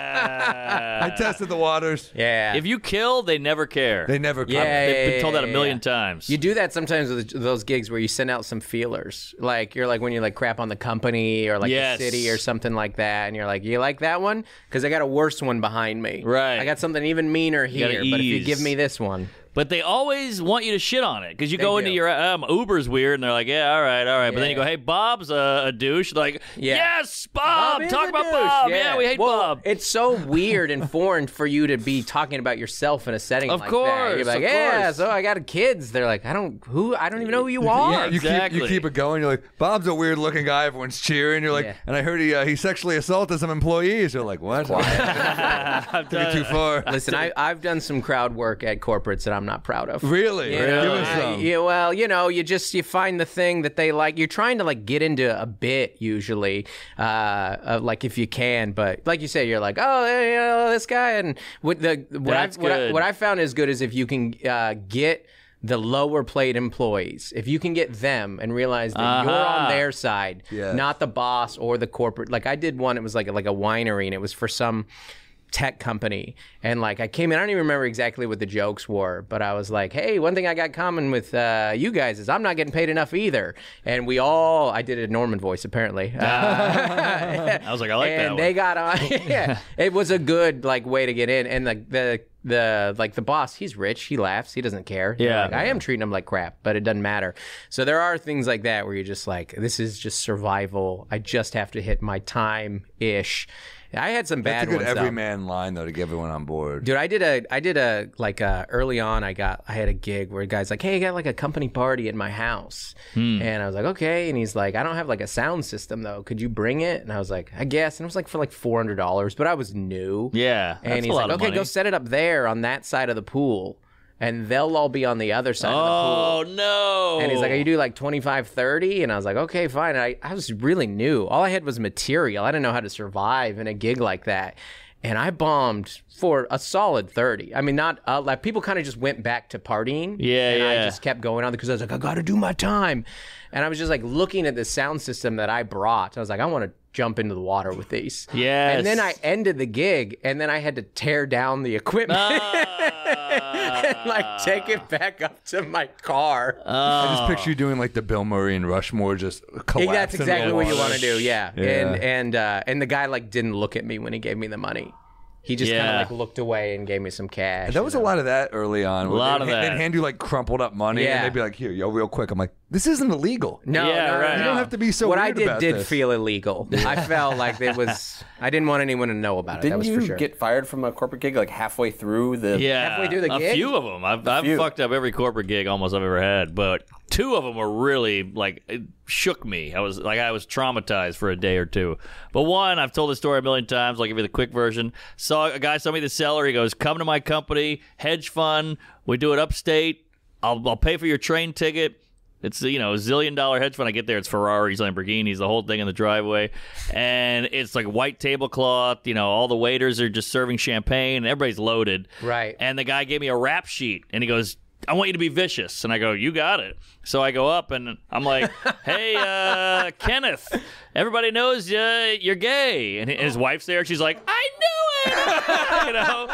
Yeah. I tested the waters. yeah. if you kill, they never care. They never. Yeah. They've been told that a yeah, million yeah. times. You do that sometimes with those gigs where you send out some feelers. Like you're like when you like crap on the company or like Yes. the city or something like that, and you're like, you like that one? Because I got a worse one behind me. Right. I got something even meaner gotta here. But if you ease. give me this one, But they always want you to shit on it because you They go do. into your um, Uber's weird and they're like, yeah, all right, all right. But then you go, hey, Bob's a, a douche. Like, Yeah. yes, Bob. is Talk about douche, Bob. Yeah. we hate well, Bob. It's so weird and foreign for you to be talking about yourself in a setting Of like that. course, You're like, of yeah, course. so I got kids. They're like, I don't who I don't even know who you are. Yeah, You keep Exactly. you keep it going. You're like Bob's a weird looking guy. Everyone's cheering. You're like, Yeah. and I heard he uh, he sexually assaulted some employees. You're like, what? I've Took it too far. Listen, I, I've done some crowd work at corporates and I'm not proud of. Really? You Give know, us I- some. yeah, well, you know, you just you find the thing that they like. You're trying to like get into a bit usually, uh, uh, like if you can. But like you say, you're like, oh, you know, this guy, and what the what I what I, what I found is good is if you can uh, get the lower paid employees. If you can get them and realize that you're Uh-huh. on their side, Yes. not the boss or the corporate. Like I did one, it was like like a winery, and it was for some tech company. And like i came in i don't even remember exactly what the jokes were but i was like hey one thing i got common with uh, you guys is i'm not getting paid enough either. And we all i did a Normand voice apparently. Uh, I was like, I like and that one. they got on. Yeah. It was a good like way to get in. And the the the like the boss he's rich. He laughs. He doesn't care. Yeah. like, i am treating him like crap but it doesn't matter. So there are things like that where you're just like this is just survival. I just have to hit my time ish i had some That's bad a good ones though. everyman line though to get everyone on board. Dude, I did a, I did a, like, uh, early on, I got, I had a gig where a guy's like, hey, I got like a company party at my house. Hmm. And I was like, okay. And he's like, I don't have like a sound system though. Could you bring it? And I was like, I guess. And it was like for like $400, but I was new. Yeah, And that's he's a lot like, of okay, money. go set it up there on that side of the pool. And they'll all be on the other side of the pool. Oh no! And he's like, "Are you do like 25, 30? And I was like, okay, fine. I, I was really new. All I had was material. I didn't know how to survive in a gig like that. And I bombed for a solid 30. I mean, not uh, like people kind of just went back to partying. Yeah, and I just kept going on because I was like, I got to do my time. And I was just like looking at the sound system that I brought. I was like, I want to jump into the water with these. Yes. And then I ended the gig and then I had to tear down the equipment and like take it back up to my car. I just picture you doing like the Bill Murray and Rushmore, just collapsing. That's exactly what you want to do. Yeah. Yeah. And and uh, and the guy like didn't look at me when he gave me the money. He just kind of like looked away and gave me some cash. That was a lot of that early on. A lot they'd, of ha- that. They'd hand you like crumpled up money, Yeah. and they'd be like, "Here, yo, real quick." I'm like, "This isn't illegal." No, Yeah, no, right. no. You don't have to be so What I weird did about did this. feel illegal. I felt like it was. I didn't want anyone to know about it. that Didn't was you for sure. get fired from a corporate gig like halfway through the? Yeah, halfway through the a gig? few of them. I've, I've few. fucked up every corporate gig almost I've ever had, but two of them were really like it shook me. I was like I was traumatized for a day or two. But one, I've told the story a million times. I'll give you the quick version. Saw a guy saw me the cellar. He goes, "Come to my company, hedge fund. We do it upstate. I'll I'll pay for your train ticket." It's you know a zillion dollar hedge fund. I get there, it's Ferraris, Lamborghinis, the whole thing in the driveway, and it's like white tablecloth. You know, all the waiters are just serving champagne, and everybody's loaded. Right. And the guy gave me a rap sheet, and he goes, "I want you to be vicious," and I go, "You got it." So I go up, and I'm like, "Hey, uh, Kenneth, everybody knows uh, you're gay," and his wife's there. She's like, "I knew it," you know.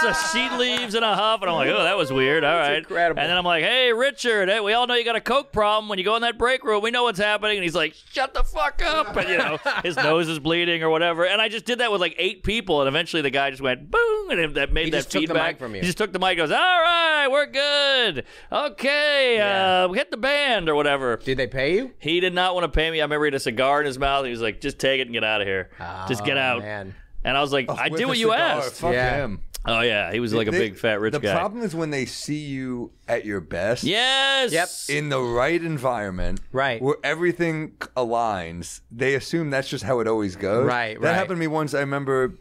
So she leaves in a huff, and I'm like, "Oh, that was weird." All right. incredible. And then I'm like, "Hey, Richard, hey, we all know you got a coke problem. When you go in that break room, we know what's happening." And he's like, "Shut the fuck up!" And you know, his nose is bleeding or whatever. And I just did that with like eight people, and eventually the guy just went boom, and that made He that just took the feedback mic from you. He just took the mic. Goes, "All right, we're good. Okay, Yeah. uh, hit the band or whatever." Did they pay you? He did not want to pay me. I remember he had a cigar in his mouth. He was like, "Just take it and get out of here. just get Oh, out." man. And I was like, "I With did what you cigar, asked." Fuck Yeah. him. Oh yeah, he was like a They- big fat rich the guy. problem is when they see you at your best. yes. Yep. In the right environment, Right. where everything aligns, they assume that's just how it always goes. Right, That right. happened to me once. I remember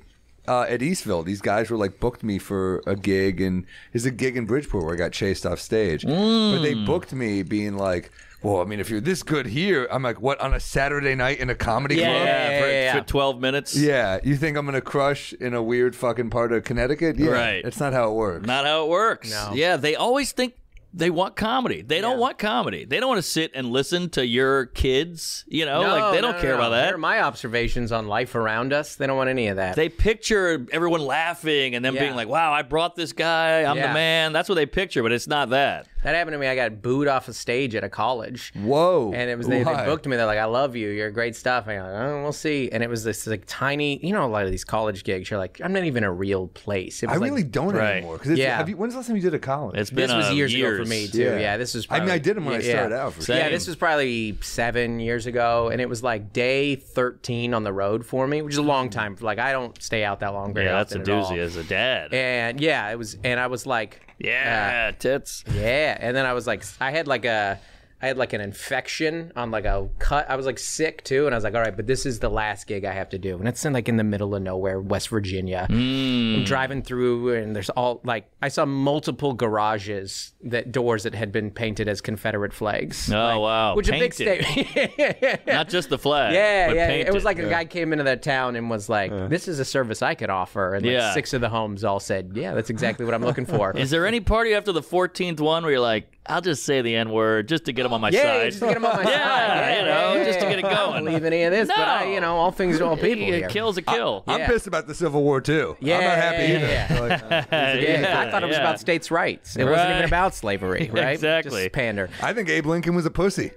uh, at Eastville, these guys were like booked me for a gig, and it's a gig in Bridgeport where I got chased off stage. But Mm. they booked me being like, "Well, I mean, if you're this good here, I'm like, what on a Saturday night in a comedy Yeah, club?" Yeah, for, yeah, yeah. for 12 minutes. Yeah, you think I'm gonna crush in a weird fucking part of Connecticut? Yeah, Right. That's not how it works. Not how it works. No. Yeah, they always think they want comedy. They don't Yeah. want comedy. They don't want to sit and listen to your kids. You know, No, like they no, don't no, care no. about Here that. are my observations on life around us. They don't want any of that. They picture everyone laughing and them Yeah. being like, "Wow, I brought this guy. I'm the man." That's what they picture, but it's not that. That happened to me. I got booed off a stage at a college. Whoa! And it was they, they booked me. They're like, "I love you. You're great stuff." And I'm like, "Oh, we'll see." And it was this like tiny, you know, a lot of these college gigs. You're like, "I'm not even a real place." It I was like, really don't Right. anymore. Because Yeah. have you, when's the last time you did a college? It's been This was uh, years, years ago for me too. Yeah. Yeah, this was. I mean, I did them when I started yeah. out, for sure. Yeah, this was probably seven years ago, and it was like day thirteen on the road for me, which is a long time. Like I don't stay out that long. Very Yeah, that's a often at all. doozy as a dad. And yeah, it was, and I was like, yeah, tits. yeah, and then I was like, I had like a, I had like an infection on like a cut. I was like sick too, and I was like, all right, but this is the last gig I have to do, and it's in like in the middle of nowhere, West Virginia. Hmm. I'm driving through, and there's all like I saw multiple garages that doors that had been painted as Confederate flags. Oh Like, wow, which is a big Painted. statement. Not just the flag. Yeah, but yeah. It was like a guy came into that town and was like, "This is a service I could offer," and like Yeah. six of the homes all said, "Yeah, that's exactly what I'm looking for." Is there any party after the 14th one where you're like, I'll just say the N word just to get him on my Yeah, side. just to get him on my Yeah, side. you know, just to get it going. I don't going. believe any of this, but I, No. you know, all things to all people He- here. kill's a kill. I'm Yeah. pissed about the Civil War too. I'm Yeah, not happy yeah, either. yeah. Like, Yeah, I thought it was yeah. about states' rights. It wasn't even about slavery, right? Exactly. Just pander. I think Abe Lincoln was a pussy.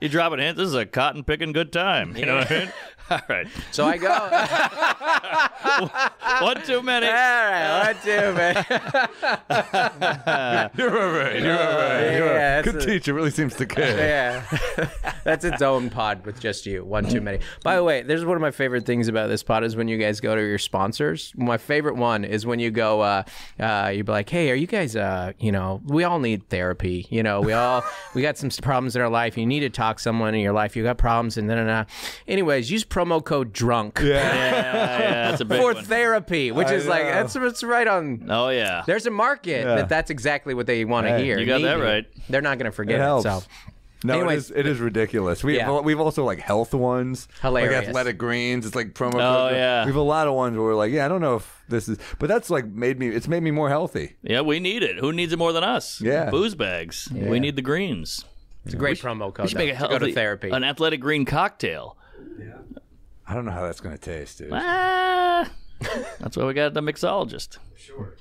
you dropping hints. This is a cotton picking good time. You know what I mean? All right. So I go. One too many. All right, one, two, man. You're all right. You're all right. You're all Yeah, right. Good a- teacher really seems to care. Yeah, that's its own pod with just you. One too many. By the way, there's one of my favorite things about this pod is when you guys go to your sponsors. My favorite one is when you go, uh, uh, you be like, "Hey, are you guys? Uh, you know, we all need therapy. You know, we all we got some problems in our life. You need to talk to someone in your life. You got problems, and then, uh, anyways, use promo code drunk Yeah, yeah, that's a big for one. therapy, which I is like that's it's right on. oh yeah. There's a market Yeah. that that's exactly what they want to hear. You got that Need- right. They're not going to forget It it. helps. so. No, Anyways, it is, it is ridiculous. We Yeah. we've also like health ones, Hilarious. like athletic greens. It's like promo. Oh, code. yeah. we have a lot of ones where we're like, yeah, I don't know if this is, but that's like made me. It's made me more healthy. Yeah, we need it. Who needs it more than us? Yeah. Booze bags. We need the greens. It's a great promo code. We should make a though, to healthy, go to therapy. An athletic green cocktail. I don't know how that's gonna taste, dude. Ah, that's why we got the mixologist. Sure.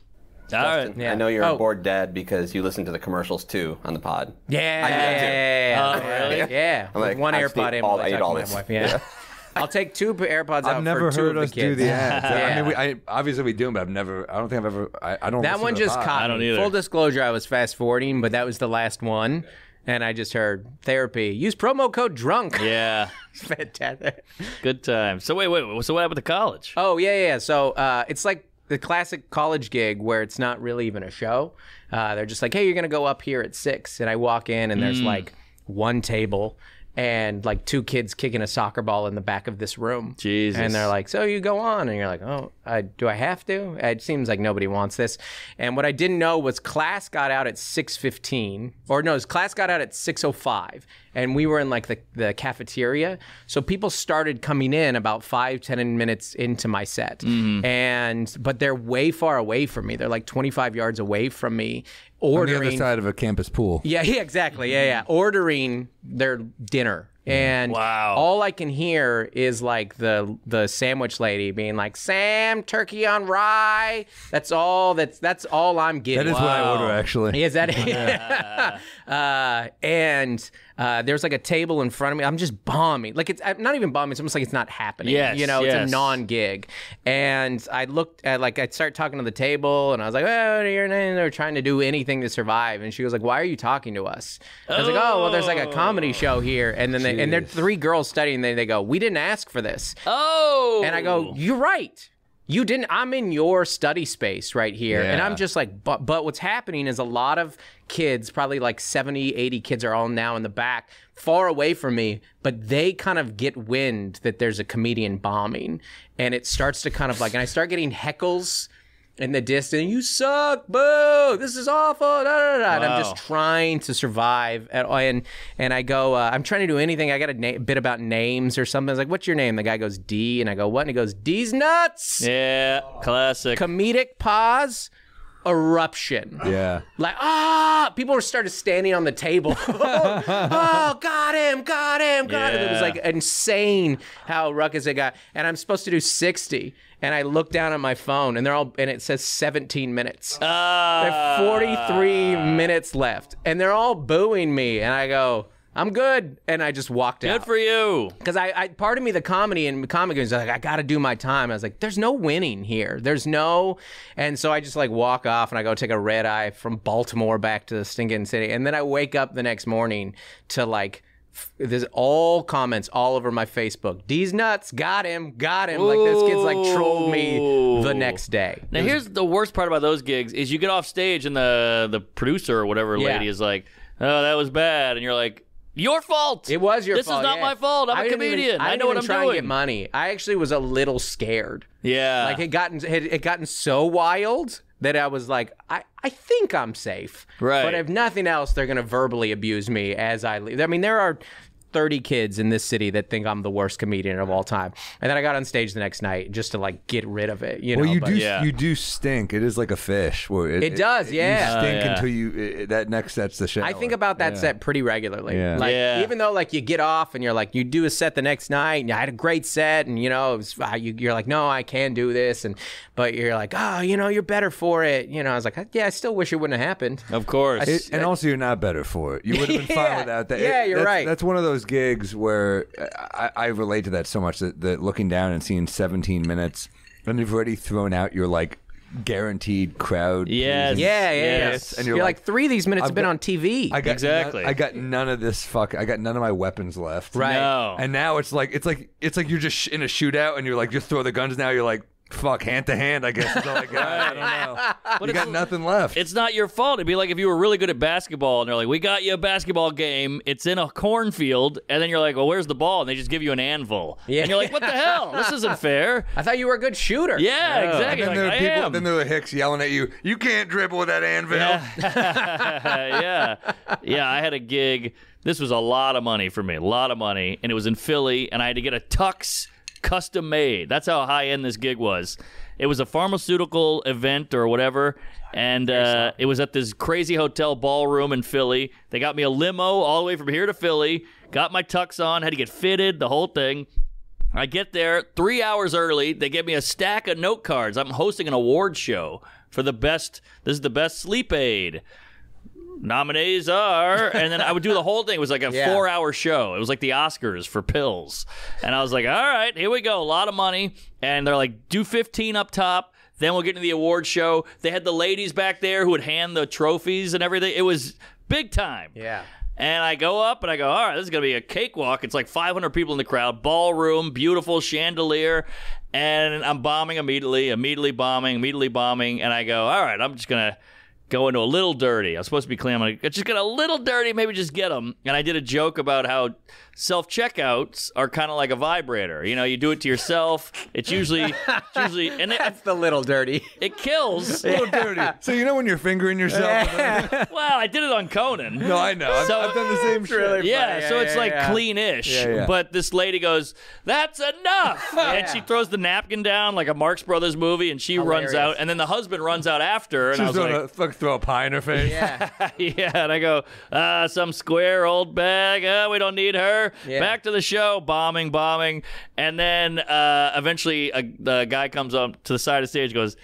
All right. Yeah. I know you're Oh. a bored dad because you listen to the commercials too on the pod. Yeah, I do yeah, too. yeah, yeah, Oh, yeah. really? Yeah, I'm like, one I AirPod in all- I I eat all to my this. wife. Yeah. I'll take two AirPods out I've never for two heard of us the kids. do the ads. I Yeah. mean, we, I obviously we do, them, but I've never. I don't think I've ever. I, I don't. That one to just caught I don't me. either. Full disclosure, I was fast forwarding, but that was the last one, and I just heard therapy. Use promo code drunk. Yeah. Fantastic. Good time. So wait, wait. So what happened to college? Oh yeah, yeah. So uh, it's like the classic college gig where it's not really even a show. Uh, they're just like, hey, you're gonna go up here at six, and I walk in and Mm. there's like one table and like two kids kicking a soccer ball in the back of this room. Jesus. And they're like, so you go on, and you're like, oh, I, do I have to? It seems like nobody wants this. And what I didn't know was class got out at six fifteen, or no, class got out at six oh five, and we were in like the, the cafeteria. So people started coming in about five ten minutes into my set, Mm-hmm. and but they're way far away from me. They're like twenty five yards away from me. On the other side of a campus pool. yeah, yeah, exactly. Yeah, yeah. Ordering their dinner. And Wow. all I can hear is like the the sandwich lady being like, "Sam, turkey on rye." That's all. That's that's all I'm getting. That is what I order actually. Is that it? uh, and uh, there's like a table in front of me. I'm just bombing. Like it's I'm not even bombing. It's almost like it's not happening. Yes, You know, it's a non-gig. And I looked at like I start talking to the table, and I was like, "Oh, your name." They're trying to do anything to survive. And she was like, "Why are you talking to us?" I was like, "Oh, well, there's like a comedy show here." And then they and they're three girls studying. They they go, "We didn't ask for this." Oh. And I go, "You're right. You didn't. I'm in your study space right here." And I'm just like, "But but what's happening is a lot of kids, probably like 70, 80 kids are all now in the back, far away from me, but they kind of get wind that there's a comedian bombing, and it starts to kind of like, and I start getting heckles." In the distance, you suck, boo! This is awful. Da, da, da. And I'm just trying to survive, and and, and I go, uh, I'm trying to do anything. I got a na- bit about names or something. I was like, "What's your name?" The guy goes D, and I go, "What?" And he goes, "D's nuts." Yeah. Classic. Comedic pause, eruption. Yeah. Like ah, people were started standing on the table. oh, got him, got him, got him. It was like insane how ruckus it got. And I'm supposed to do 60, and I look down at my phone, and they're all, and it says 17 minutes. Ah. There are 43 minutes left, and they're all booing me, and I go. I'm good, and I just walked out Good for you. because I, I part of me the comedy and comic is like I got to do my time. I was like, there's no winning here. There's no, and so I just like walk off and I go take a red eye from Baltimore back to the stinking city, and then I wake up the next morning to like. F- There's all comments all over my Facebook. D's nuts, got him, got him. Like this kid's like trolled me the next day. Now here's the worst part about those gigs is you get off stage and the the producer or whatever Yeah. lady is like, "Oh, that was bad," and you're like, "Your fault. It was your this fault. is not yeah. my fault. I'm I a didn't even- comedian. I, I, didn't know what I'm try doing." And get money. I actually was a little scared. Yeah. Like it gotten it, it gotten so wild that I was like, I, I think I'm safe. Right. But if nothing else, they're gonna verbally abuse me as I leave. I mean, there are 30 kids in this city that think I'm the worst comedian of all time. And then I got on stage the next night just to like get rid of it. You know, Well, you but- do Yeah. you do stink. It is like a fish. Where it, It does, yeah. You stink Oh, yeah. until you it, that next set's the show. I think about that set pretty regularly. Yeah. Like Yeah. even though like you get off and you're like you do a set the next night and I had a great set and you know it was, uh, you, you're like no I can do this and but you're like oh you know you're better for it. You know I was like yeah I still wish it wouldn't have happened. Of course. It, and also, you're not better for it. You would have been fine without that. Yeah, It- you're that's, right. That's one of those gigs where uh, I, I relate to that so much that, that looking down and seeing 17 minutes, and you've already thrown out your like guaranteed crowd. Yes. Yeah, yeah, yeah. Yes. And you're, you're like, like, three of these minutes I've have been got- on TV. I got Exactly. None, I got none of this fuck. I got none of my weapons left. Right. No. And now it's like it's like it's like you're just sh- in a shootout and you're like just throw the guns now. You're like fuck hand to hand. I guess that's all I got. I don't know. But you got nothing left. It's not your fault. It'd be like if you were really good at basketball and they're like, "We got you a basketball game. It's in a cornfield," and then you're like, "Well, where's the ball?" And they just give you an anvil. Yeah. And you're like, "What the hell? This isn't fair." I thought you were a good shooter. Yeah, and exactly. then Like, there are I people. am. Then there are Hicks yelling at you. You can't dribble with that anvil. yeah. Yeah, I had a gig. This was a lot of money for me, a lot of money. And it was in Philly, and I had to get a tux custom made. That's how high end this gig was. It was a pharmaceutical event or whatever. And uh, it was at this crazy hotel ballroom in Philly. They got me a limo all the way from here to Philly, got my tux on, had to get fitted, the whole thing. I get there three hours early. They give me a stack of note cards. I'm hosting an award show for the best. This is the best sleep aid. Nominees are, and then I would do the whole thing. It was like a Yeah. four-hour show. It was like the Oscars for pills, and I was like, "All right, here we go. A lot of money." And they're like, "Do 15 up top." Then we'll get into the award show. They had the ladies back there who would hand the trophies and everything. It was big time. Yeah. And I go up and I go, all right, this is going to be a cakewalk. It's like 500 people in the crowd, ballroom, beautiful chandelier. And I'm bombing immediately, immediately bombing, immediately bombing. And I go, all right, I'm just going to go into a little dirty. I'm supposed to be clean. I'm going to just get a little dirty, maybe just get them. And I did a joke about how self checkouts are kind of like a vibrator. You know, you do it to yourself. It's usually, it's usually, and it, That's the little dirty. it kills. A little dirty. So you know when you're fingering yourself. Well, I did it on Conan. no, I know. I've, So- I've done the same shit. Yeah, Yeah, so yeah, it's like yeah. clean-ish. Yeah, yeah. But this lady goes, "That's enough," and she throws the napkin down like a Marx Brothers movie, and she runs out, and then the husband runs out after, and I She's was throwing like. a, fuck, throw a pie in her face. Yeah. yeah, and I go, uh, some square old bag. Uh, we don't need her. Yeah. Back to the show. Bombing, bombing, and then uh, eventually a, the guy comes up to the side of the stage, goes,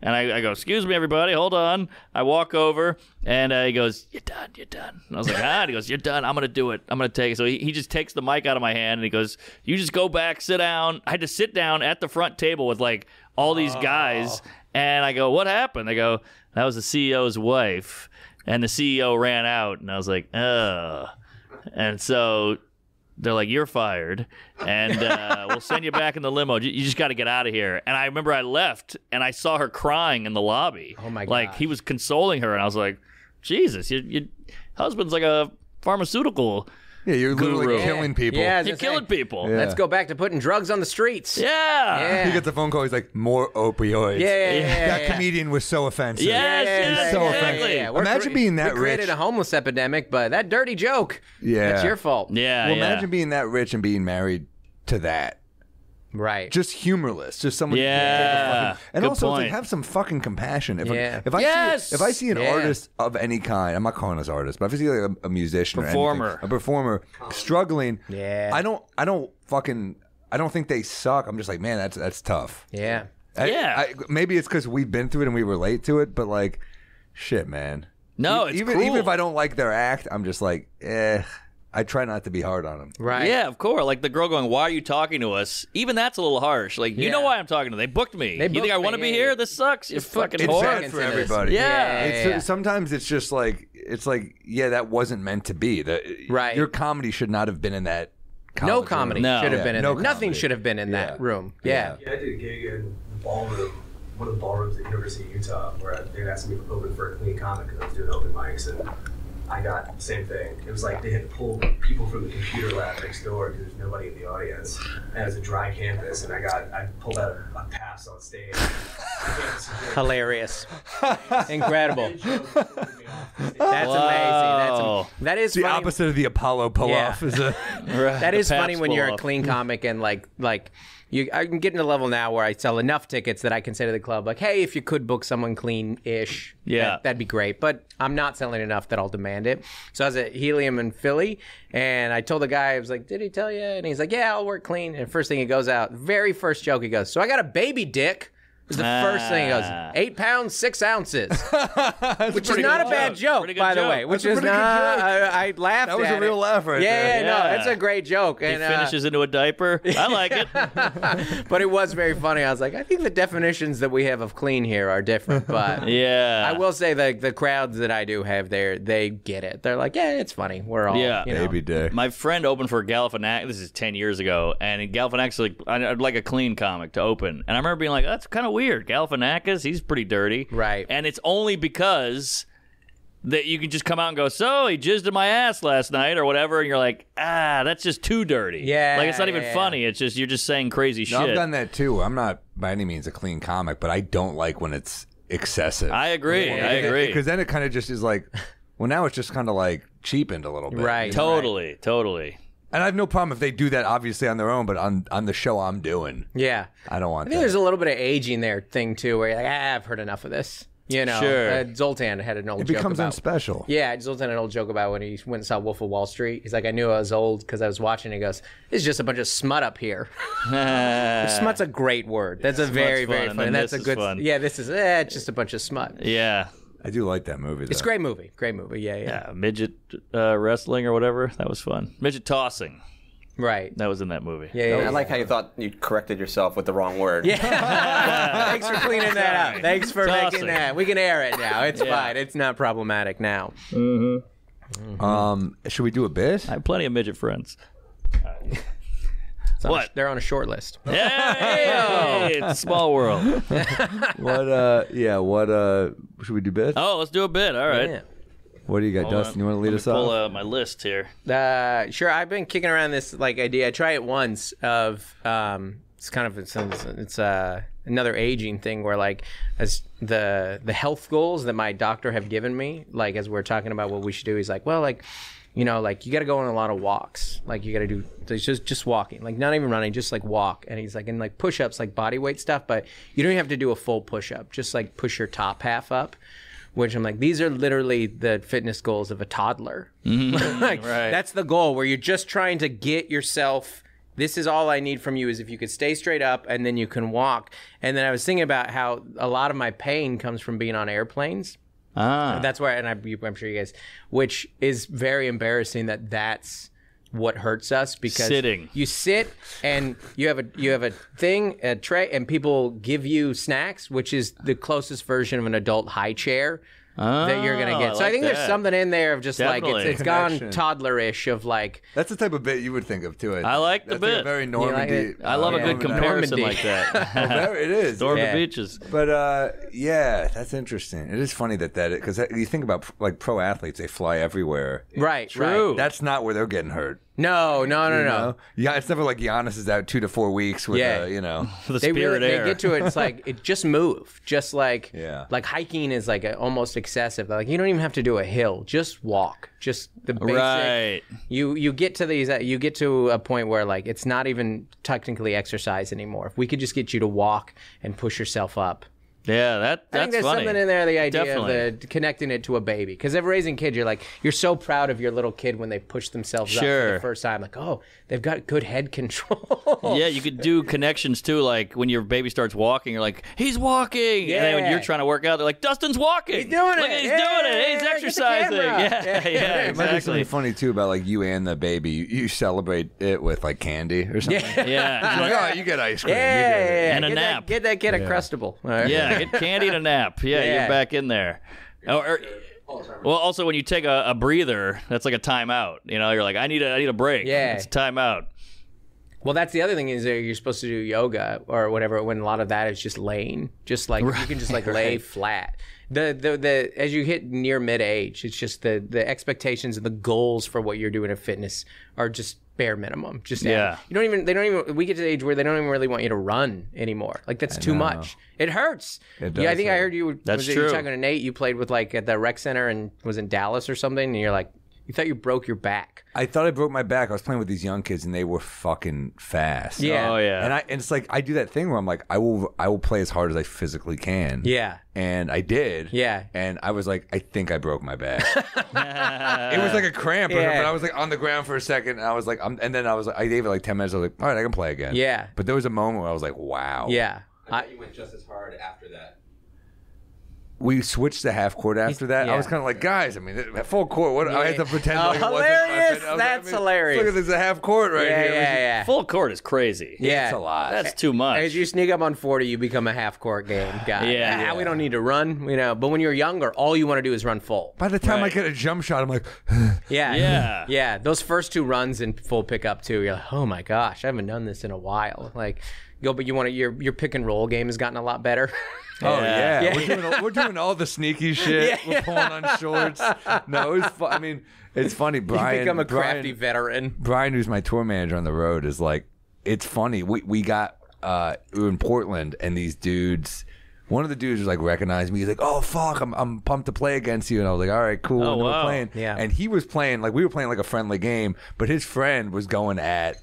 and I, I go, excuse me, everybody, hold on. I walk over, and uh, he goes, you're done, you're done. And I was like, ah. And he goes, you're done. I'm gonna do it. I'm gonna take it. So he, he just takes the mic out of my hand, and he goes, you just go back, sit down. I had to sit down at the front table with like all these guys, and I go, what happened? They go, that was the CEO's wife, and the CEO ran out, and I was like, oh. And so they're like, "You're fired, and uh, we'll send you back in the limo. You just got to get out of here." And I remember I left, and I saw her crying in the lobby. Oh my Like gosh. he was consoling her, and I was like, "Jesus, your, your husband's like a pharmaceutical. Yeah, you're literally Guru. killing people. Yeah, You're killing say, people." Yeah. Let's go back to putting drugs on the streets. Yeah. Yeah. He gets a phone call. He's like, more opioids. Yeah, yeah, yeah, yeah, That yeah. comedian was so offensive. Yes, yes, so exactly. offensive. We're Imagine cre- being that we created rich. a homeless epidemic, but that dirty joke. Yeah. That's your fault. Yeah, Well, yeah. imagine being that rich and being married to that. Right. Just humorless. Just someone. who can't take a Yeah. fucking- And Good also, it's like, have some fucking compassion. If, a- Yeah. if I Yes. see if I see an Yeah. artist of any kind, I'm not calling us artists, but if I see like a, a musician, or anything, Performer. a performer struggling, Yeah. I don't, I don't fucking, I don't think they suck. I'm just like, man, that's that's tough. yeah. I- Yeah. I, maybe it's because we've been through it and we relate to it, but like, shit, man. no, E- it's even cruel. even if I don't like their act, I'm just like, eh. I try not to be hard on them. Right. Yeah, of course. Like the girl going, "Why are you talking to us?" Even that's a little harsh. Like, you know why I'm talking to them? They booked me. They you think booked I want to be yeah, here? This sucks. You're fucking It's whore. sad Seconds for into this. everybody. Yeah. It's, yeah, yeah. Sometimes it's just like it's like yeah, that wasn't meant to be. That Right. Your comedy should not have been in that. No comedy. No. should have Yeah, been in no there. Nothing comedy. should have been in Yeah. that room. Yeah. Yeah, I did a gig in the ballroom, one of the ballrooms at University of Utah, where they asked me to open for a clean comic because I was doing open mics, and I got the same thing. It was like they had to pull people from the computer lab next door because there's nobody in the audience, and it was a dry campus, and I got I pulled out a, a pass on stage. Hilarious. Incredible. That's amazing. That's am- that is the funny. opposite of the Apollo pull-off. Yeah. Is a, That The funny when you're a clean comic and like like you. I can get to a level now where I sell enough tickets that I can say to the club like, "Hey, if you could book someone clean-ish, Yeah. that, would be great." But I'm not selling enough that I'll demand it. So I was at Helium in Philly, and I told the guy, I was like, "Did he tell you?" And he's like, "Yeah, I'll work clean." And first thing he goes out, very first joke he goes, "So I got a baby dick." Was the first thing he goes, Ah. eight pounds six ounces, which is not a bad joke. joke, Pretty good by the way. Which That's a is pretty good not. joke. I, I laughed. That was at a real it. laugh right yeah, there. Yeah, no, Yeah. it's a great joke. He And, uh, finishes into a diaper. I like it. but it was very funny. I was like, I think the definitions that we have of clean here are different. But Yeah. I will say the the crowds that I do have there, they get it. They're like, yeah, it's funny. We're all Yeah. you know. baby dick. My friend opened for Galifianakis. This is ten years ago, and Galifianakis like I- I'd like a clean comic to open, and I remember being like, "That's kind of weird." Galifianakis, he's pretty dirty, Right. And it's only because that you can just come out and go, "So he jizzed in my ass last night" or whatever, and you're like, "Ah, that's just too dirty." Yeah, like it's not even yeah, funny. It's just you're just saying crazy No, shit. I've done that too. I'm not by any means a clean comic, but I don't like when it's excessive. I agree. I agree. Because then it kind of just is like, well, now it's just kind of like cheapened a little bit. Right. totally, totally. And I have no problem if they do that, obviously on their own, but on on the show I'm doing, Yeah. I don't want I think that. there's a little bit of aging there thing too, where you're like, ah, I've heard enough of this. You know, Sure. Uh, Zoltan had an old it joke becomes about. unspecial. Yeah, Zoltan had an old joke about when he went and saw Wolf of Wall Street. He's like, I knew I was old because I was watching. He goes, "It's just a bunch of smut up here." Smut's a great word. That's a very, fun, very and funny. then That's a good. fun. Yeah, this is eh, it's just a bunch of smut. Yeah, I do like that movie. Though. It's a great movie. Great movie. Yeah, yeah. yeah. Midget uh, wrestling or whatever. That was fun. Midget tossing. Right. That was in that movie. Yeah, yeah. I like how you thought you corrected yourself with the wrong word. Yeah. Thanks for cleaning that up. Thanks for Tossing. making that. We can air it now. It's Yeah. fine. It's not problematic now. Um, should we do a bit? I have plenty of midget friends. It's on a- What? they're on a short list. Hey, it's a small world. what? Uh, yeah. What? Uh, should we do bit? Oh, let's do a bit. All right. Yeah. What do you got, Hold Dustin? on. You want to lead Let us me pull off? uh, my list here. Uh, sure. I've been kicking around this like idea. I try it once of um, it's kind of it's, it's uh, another aging thing where like as the the health goals that my doctor have given me, like as we're talking about what we should do, he's like, well, like you know, like you got to go on a lot of walks. Like you got to do just just walking, like not even running, just like walk. And he's like, and like push ups, like body weight stuff, but you don't even have to do a full push up. Just like push your top half up. Which I'm like, these are literally the fitness goals of a toddler. Mm-hmm. like, Right. That's the goal where you're just trying to get yourself. This is all I need from you is if you could stay straight up and then you can walk. And then I was thinking about how a lot of my pain comes from being on airplanes. Ah, That's where, and I, I'm sure you guys, which is very embarrassing that that's what hurts us because Sitting. you sit and you have a you have a thing a tray and people give you snacks which is the closest version of an adult high chair that you're gonna Oh, get so i like think that. there's something in there of just like it's, it's gone toddlerish of like That's the type of bit you would think of too. I like the That's like a bit. very like Normandy. it? I love uh, a good Yeah. comparison Normandy. like that. Oh, very- it is. Storm Yeah. the beaches. But uh, yeah, that's interesting. It is funny that that because you think about like pro athletes, they fly everywhere. right True. right That's not where they're getting hurt. No no no You no know? Yeah, it's never like Giannis is out two to four weeks with, Yeah. uh, you know. The they spirit really air. they get to it. It's like it just move, just like Yeah. like hiking is like a, almost excessive. Like you don't even have to do a hill, just walk, just the basic. right. You you get to these uh, you get to a point where like it's not even technically exercise anymore. If we could just get you to walk and push yourself up. Yeah, that I think there's funny. something in there, the idea Definitely. of the connecting it to a baby. Because if raising kids, you're like, you're so proud of your little kid when they push themselves up for the first time. Like, oh, they've got good head control. Yeah, you could do connections too. Like when your baby starts walking, you're like, "He's walking," and then when you're trying to work out, they're like, "Dustin's walking. He's doing Look, it. He's Yeah, doing it. He's get exercising." camera. Yeah, yeah, Yeah. It might be exactly. something funny too about like you and the baby. You, you celebrate it with like candy or something. Yeah. Yeah, Like, oh, you get ice cream. Yeah, You get it. yeah, yeah. And a get nap. That, get that kid a crustable. All right. yeah. Get candy and a nap. Yeah, Yeah. you're back in there. Or, or- well, also when you take a, a breather, that's like a timeout. You know, you're like, I need a I need a break. Yeah. it's a timeout. Well, that's the other thing is that you're supposed to do yoga or whatever. When a lot of that is just laying, just like you can just like lay flat. The, the the as you hit near mid age, it's just the the expectations and the goals for what you're doing in fitness are just bare minimum. Just Yeah. you don't even they don't even we get to the age where they don't even really want you to run anymore. Like that's too know. much. It hurts. It yeah, I does think I heard you. That's was it, you were true. talking to Nate. You played with like at the rec center and was in Dallas or something, and you're like, you thought you broke your back. I thought I broke my back. I was playing with these young kids and they were fucking fast. Yeah. Oh yeah. And I and it's like I do that thing where I'm like I will I will play as hard as I physically can. Yeah. And I did. Yeah. And I was like, I think I broke my back. it was like a cramp, Yeah. but I was like on the ground for a second, and I was like, I'm, and then I was like, I gave it like ten minutes. I was like, all right, I can play again. Yeah. But there was a moment where I was like, wow. Yeah. I I, you went just as hard after that. We switched to half court after that. I was kind of like, guys, I mean, full court. What I had to pretend Oh, like it wasn't. hilarious. I was like, That's I mean, hilarious. Look at this, a half court right yeah, here. yeah, yeah. Full court is crazy. Yeah. It's a lot. That's too much. As you sneak up on 40, you become a half court game guy. Yeah. Ah, we don't need to run, you know. But when you're younger, all you want to do is run full. By the time I get a jump shot, I'm like, Yeah. Yeah. Yeah. Those first two runs in full pickup too, you're like, oh my gosh, I haven't done this in a while. Like, go, but you want to, your your pick and roll game has gotten a lot better. Oh yeah, Yeah. We're, doing, all- we're doing all the sneaky shit. We're pulling on shorts. No, it's fu- I mean, it's funny. you Brian, become a Brian, crafty veteran. Brian, who's my tour manager on the road, is like, it's funny. We we got uh we were in Portland, and these dudes. One of the dudes was like recognized me. He's like, "Oh fuck, I'm I'm pumped to play against you." And I was like, "All right, cool." Oh, and we're playing. Yeah. And he was playing like we were playing like a friendly game, but his friend was going at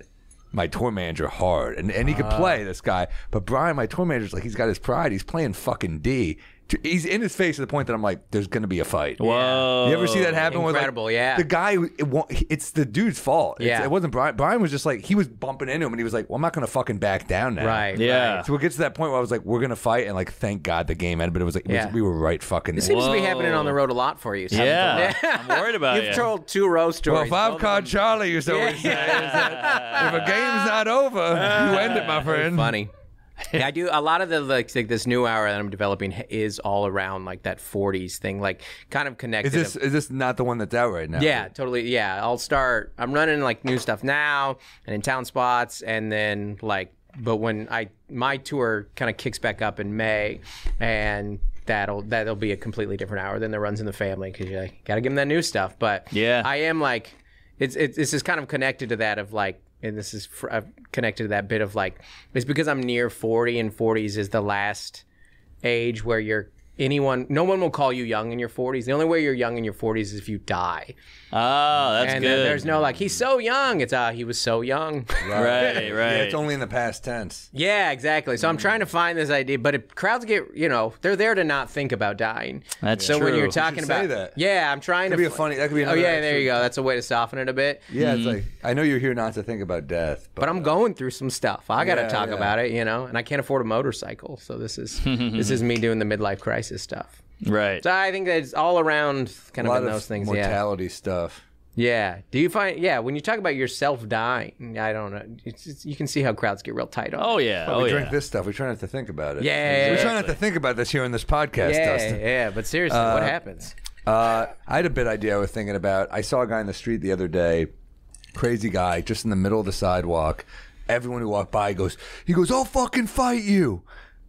my tour manager hard, and and he could ah. play this guy. But Brian, my tour manager's like, he's got his pride. He's playing fucking D. He's in his face to the point that I'm like, there's gonna be a fight. Whoa. You ever see that happen? where, like, Incredible, yeah. The guy, it, wa- it's the dude's fault. It's- Yeah. it wasn't Brian. Brian was just like he was bumping into him, and he was like, "Well, I'm not gonna fucking back down now." Right. Yeah. right. So it gets to that point where I was like, "We're gonna fight," and like, thank God the game ended. But it was like, it was- Yeah. we were right fucking. This there. seems to be happening on the road a lot for you. So Yeah. I'm worried about You've you. told two row Well, stories. if I've Both of caught Charlie, you to always say, is that if a game's not over, you end it, my friend. funny. Yeah, I do a lot of the like, like this new hour that I'm developing is all around like that 40s thing, like kind of connected. Is this is this not the one that's out right now? Yeah, totally. Yeah, I'll start. I'm running like new stuff now and in town spots, and then like, but when I my tour kind of kicks back up in May, and that'll that'll be a completely different hour than the runs in the family because you like, got to give them that new stuff. But Yeah. I am like, it's it's this is kind of connected to that of like. And this is fr- connected to that bit of like, it's because I'm near 40, and 40s is the last age where you're anyone, no one will call you young in your 40s. The only way you're young in your 40s is if you die. Oh, that's and good. there's no like, he's so young. It's, uh, he was so young. right, Yeah, right. it's only in the past tense. yeah, exactly. So I'm trying to find this idea, but if crowds get, you know, they're there to not think about dying. That's so when you're You talking should say about, that. yeah, I'm trying Could to be a funny- that could be Oh another yeah, there you go. That's a way to soften it a bit. Yeah, it's like I know you're here not to think about death, but, But I'm going through some stuff. I got to Yeah, talk yeah. about it, you know, and I can't afford a motorcycle, so this is this is me doing the midlife crisis stuff. right. So I think that it's all around kind a of lot in of those things. Yeah. mortality stuff. Yeah. Do you find? Yeah. When you talk about yourself dying, I don't know. It's, it's, you can see how crowds get real tight on. Oh yeah. But oh we yeah. drink this stuff. We try not to think about it. Yeah, we try not to think about this here in this podcast, yeah, Dustin. yeah. But seriously, what happens? Uh, I had a bit idea I was thinking about. I saw a guy in the street the other day, crazy guy, just in the middle of the sidewalk. Everyone who walked by goes, he goes, I'll fucking fight you.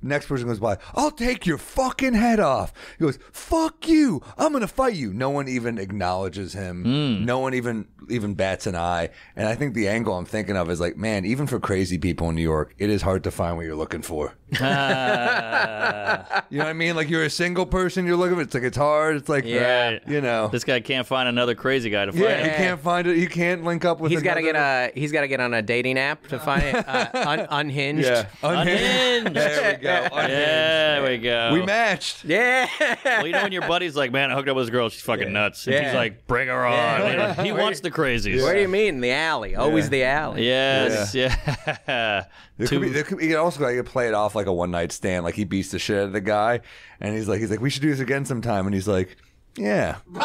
Next person goes by, I'll take your fucking head off. He goes, fuck you. I'm gonna fight you. No one even acknowledges him. No one even even bats an eye. And I think the angle I'm thinking of is like, man, even for crazy people in New York, it is hard to find what you're looking for. Ah, You know what I mean? Like you're a single person, you're looking for it's like it's hard. It's like Yeah. Right. you know. this guy can't find another crazy guy to fight. Yeah, he can't find it. He can't link up with. He's got to get a. He's got to get on a dating app to find it. Uh, un, unhinged. Yeah, Unhinged. there we go. Unhinged. Yeah, there we go. We matched. Yeah. Well, you know when your buddy's like, "Man, I hooked up with this girl. She's fucking nuts," and Yeah. he's like, "Bring her on." Yeah. He wants the crazies. Where do you mean? The alley. Always the alley. Yes, yeah. There could be, there could be, he could also like play it off like a one night stand, like he beats the shit out of the guy, and he's like, he's like, we should do this again sometime, and he's like, yeah,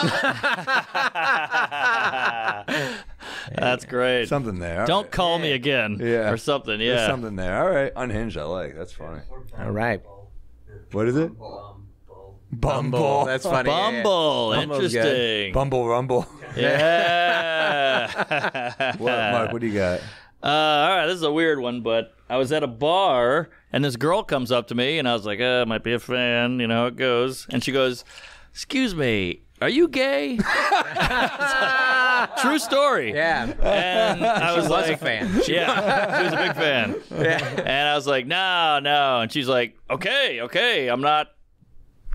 That's great. something there. All Don't right. call me again. Yeah. Or something. There's Yeah. something there. All right, unhinged. I like. That's funny. All right. What is it? Um, Ball. Bumble. That's funny. yeah, yeah. Bumble. Good. Interesting. Bumble Rumble. Yeah. What, Mark? What do you got? Uh, all right, this is a weird one, but I was at a bar and this girl comes up to me and I was like, uh, might be a fan, you know how it goes. And she goes, excuse me, are you gay? True story. Yeah. And I was, was like, a fan. yeah, she was a big fan. Yeah. And I was like, no, no. And she's like, okay, okay, I'm not.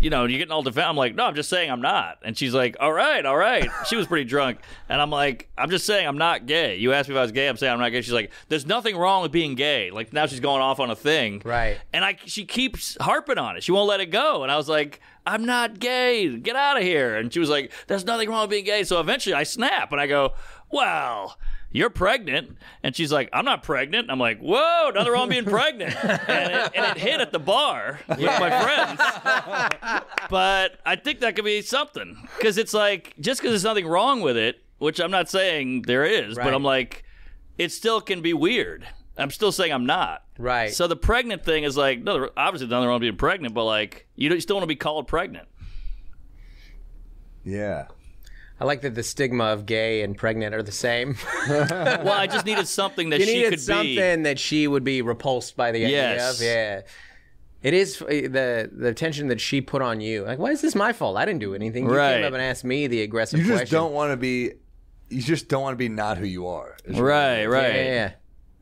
You know, you're getting all defensive. I'm like, no, I'm just saying I'm not. And she's like, all right, all right. She was pretty drunk. And I'm like, I'm just saying I'm not gay. You asked me if I was gay. I'm saying I'm not gay. She's like, there's nothing wrong with being gay. Like now she's going off on a thing. Right. And I, she keeps harping on it. She won't let it go. And I was like, I'm not gay. Get out of here. And she was like, there's nothing wrong with being gay. So eventually I snap and I go, well, you're pregnant. And she's like, I'm not pregnant. I'm like, whoa, nothing wrong with being pregnant. And it, and it hit at the bar with my friends. But I think that could be something. Because it's like, just because there's nothing wrong with it, which I'm not saying there is, Right. but I'm like, it still can be weird. I'm still saying I'm not. Right. So the pregnant thing is like, no, there- obviously nothing wrong with being pregnant, but like, you, don't, you still want to be called pregnant. Yeah. I like that the stigma of gay and pregnant are the same. Well, I just needed something that you she needed could something that she would be repulsed by the idea of. Yeah. It is uh, the the attention that she put on you. Like, why is this my fault? I didn't do anything. You Right. came up and asked me the aggressive You just question. don't want to be. You just don't want to be not who you are. be. Right, right. Yeah, yeah,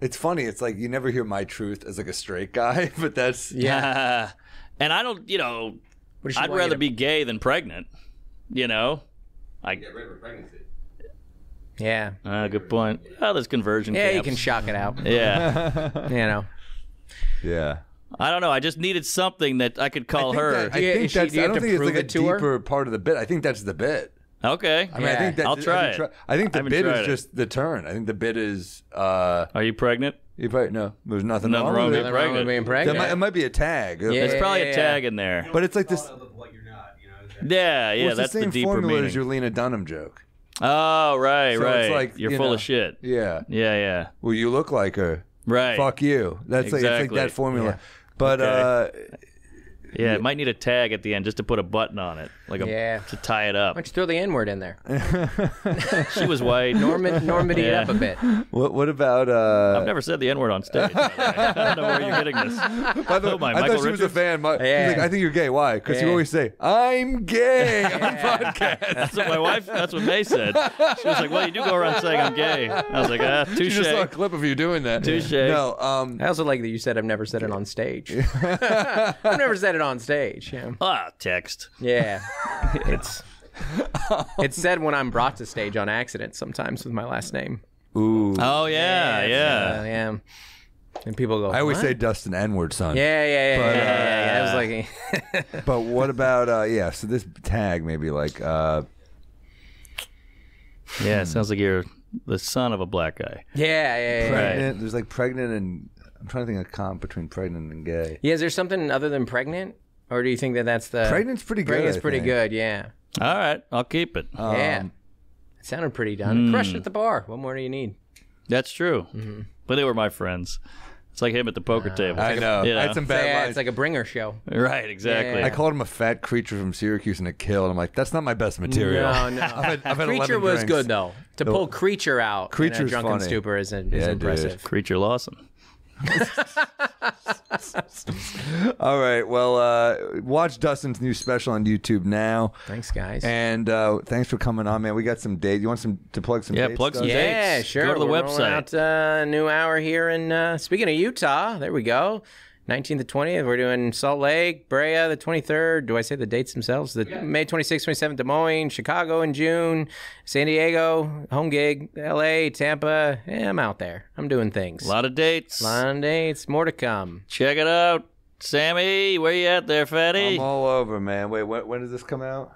It's funny. It's like you never hear my truth as like a straight guy, but that's yeah. and I don't, you know, What I'd rather to- be gay than pregnant. You know? I, Get rid of pregnancy. Yeah, uh, good point. Oh, there's conversion yeah. You can shock it out. Yeah. You know. yeah. I don't know. I just needed something that I could call I think her. that- I Do think she- that's. do I don't think it's like a it to her? deeper part of the bit. I think that's the bit. Okay. I mean, I think that I'll try I it. I think the haven't bit tried is it. just the turn. I think the bit is. uh Are you pregnant? You probably no. There's nothing, Nothing wrong wrong with with it. Nothing wrong with being That pregnant. might, it might be a tag. Yeah. There's probably yeah, a yeah. tag in there. But it's like this. Thought of what you're not, you know. Yeah, yeah. well, it's that's the same deeper formula meaning. as your Lena Dunham joke. Oh, right, So right. it's like, You're you full know, of shit. Yeah. Yeah, yeah. Well, you look like her. Right. Fuck you. That's like it's like Exactly. that formula. Yeah. But Okay. uh Yeah, it might need a tag at the end just to put a button on it, like a Yeah. to tie it up. Why don't you throw the N word in there? She was white. Norman, Normandy it up a bit. what what about uh I've never said the N word on stage. by the way. I don't know where you're getting this. by the Oh, my, I Michael thought she was a Richards? fan. My, she's Yeah. like, I think you're gay. Why? Because you Yeah. always say, I'm gay on podcast. That's what my wife. That's what May said. She was like, "Well, you do go around saying I'm gay." I was like, "Ah, She touche." just saw a clip of you doing that. Touche. No, um I also like that you said I've never said it on stage. I've never said it on stage. Yeah. Ah, text. Yeah. It's it's said when I'm brought to stage on accident sometimes with my last name. Ooh. Oh yeah, Uh, yeah. yeah. And people go. I always "What?" say Dustin N-word son. Yeah, yeah, yeah, But, yeah, yeah, yeah. I was like, But what about uh yeah, so this tag maybe like uh Yeah, it sounds like you're the son of a black guy. yeah, yeah, yeah. yeah. pregnant. There's like pregnant and I'm trying to think of a comp between pregnant and gay. Yeah, is there something other than pregnant, or do you think that that's the Pregnant's pretty good. Pregnant's I pretty think. good. Yeah, All right, I'll keep it. yeah. Um, It sounded pretty done. Crushed Hmm. at the bar. What more do you need? That's true. Mm-hmm. But they were my friends. It's like him at the poker table. I know. You I had some bad yeah, lines. it's like a bringer show. Right, exactly. Yeah. I called him a fat creature from Syracuse and it killed. I'm like, that's not my best material. No, no. I've had, I've had Creature 11 was drinks. good though. To pull creature out in a Creature's drunken funny. stupor is, is Yeah, dude. impressive. Creature Lawson. All right. Well, uh, watch Dustin's new special on YouTube now. Thanks, guys. And uh, thanks for coming on, man. We got some dates. You want some to plug some Yeah, dates? plug some Dustin? yeah, sure. Go to the We're website. Out uh, new hour here in. Uh, speaking of Utah, there we go. 19th to 20th. We're doing Salt Lake, Brea, the 23rd. Do I say the dates themselves? The May 26th, 27th, Des Moines, Chicago in June, San Diego, home gig, LA, Tampa. Yeah, I'm out there. I'm doing things. A lot of dates. A Lot of dates. More to come. Check it out. Sammy, where you at there, fatty? I'm all over, man. Wait, when, when does this come out?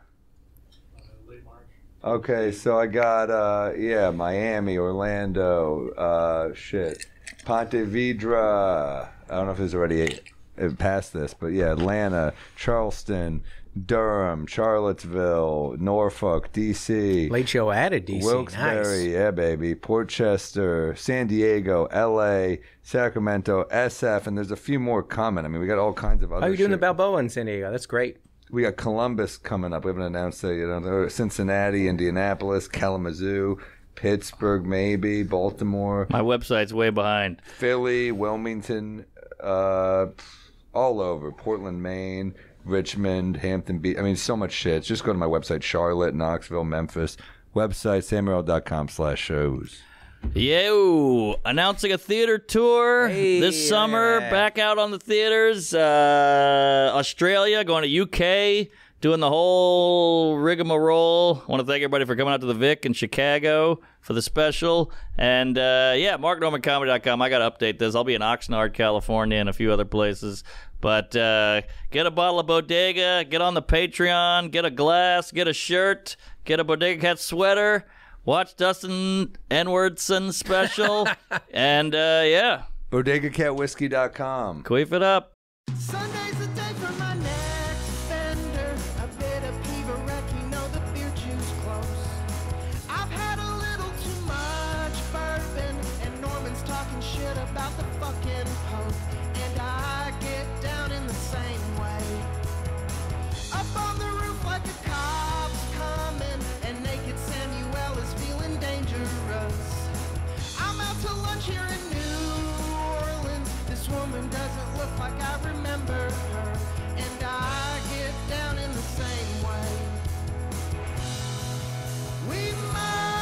Uh late March. Okay, so I got uh yeah, Miami, Orlando, uh shit. Ponte Vedra. I don't know if it's already uh, past this, but yeah, Atlanta, Charleston, Durham, Charlottesville, Norfolk, DC. Late show added DC. Wilkes-Barre, Nice. yeah, baby. Port Chester, San Diego, L.A., Sacramento, SF, and there's a few more coming. I mean, we got all kinds of other. Oh, you're doing the shit. Balboa in San Diego. That's great. We got Columbus coming up. We haven't announced it. You know, Cincinnati, Indianapolis, Kalamazoo, Pittsburgh, maybe Baltimore, My website's way behind. Philly, Wilmington, uh, all over. Portland, Maine, Richmond, Hampton Beach. I mean, so much shit. Just go to my website, Charlotte, Knoxville, Memphis. Website, sammorril.com slash shows. Yo, announcing a theater tour Hey, this summer. yeah. Back out on the theaters. Uh, Australia, going to UK, doing the whole rigmarole. I Want to thank everybody for coming out to the Vic in Chicago for the special. And uh, yeah, marknormandcomedy.com. I got to update this. I'll be in Oxnard, California, and a few other places. But uh, get a bottle of Bodega, get on the Patreon, get a glass, get a shirt, get a Bodega Cat sweater. Watch Dustin Enwardson special, and uh, yeah, BodegaCatWhiskey.com. queef it up. Sunday's lounge here in New Orleans. This woman doesn't look like I remember her, and I get down in the same way. We might.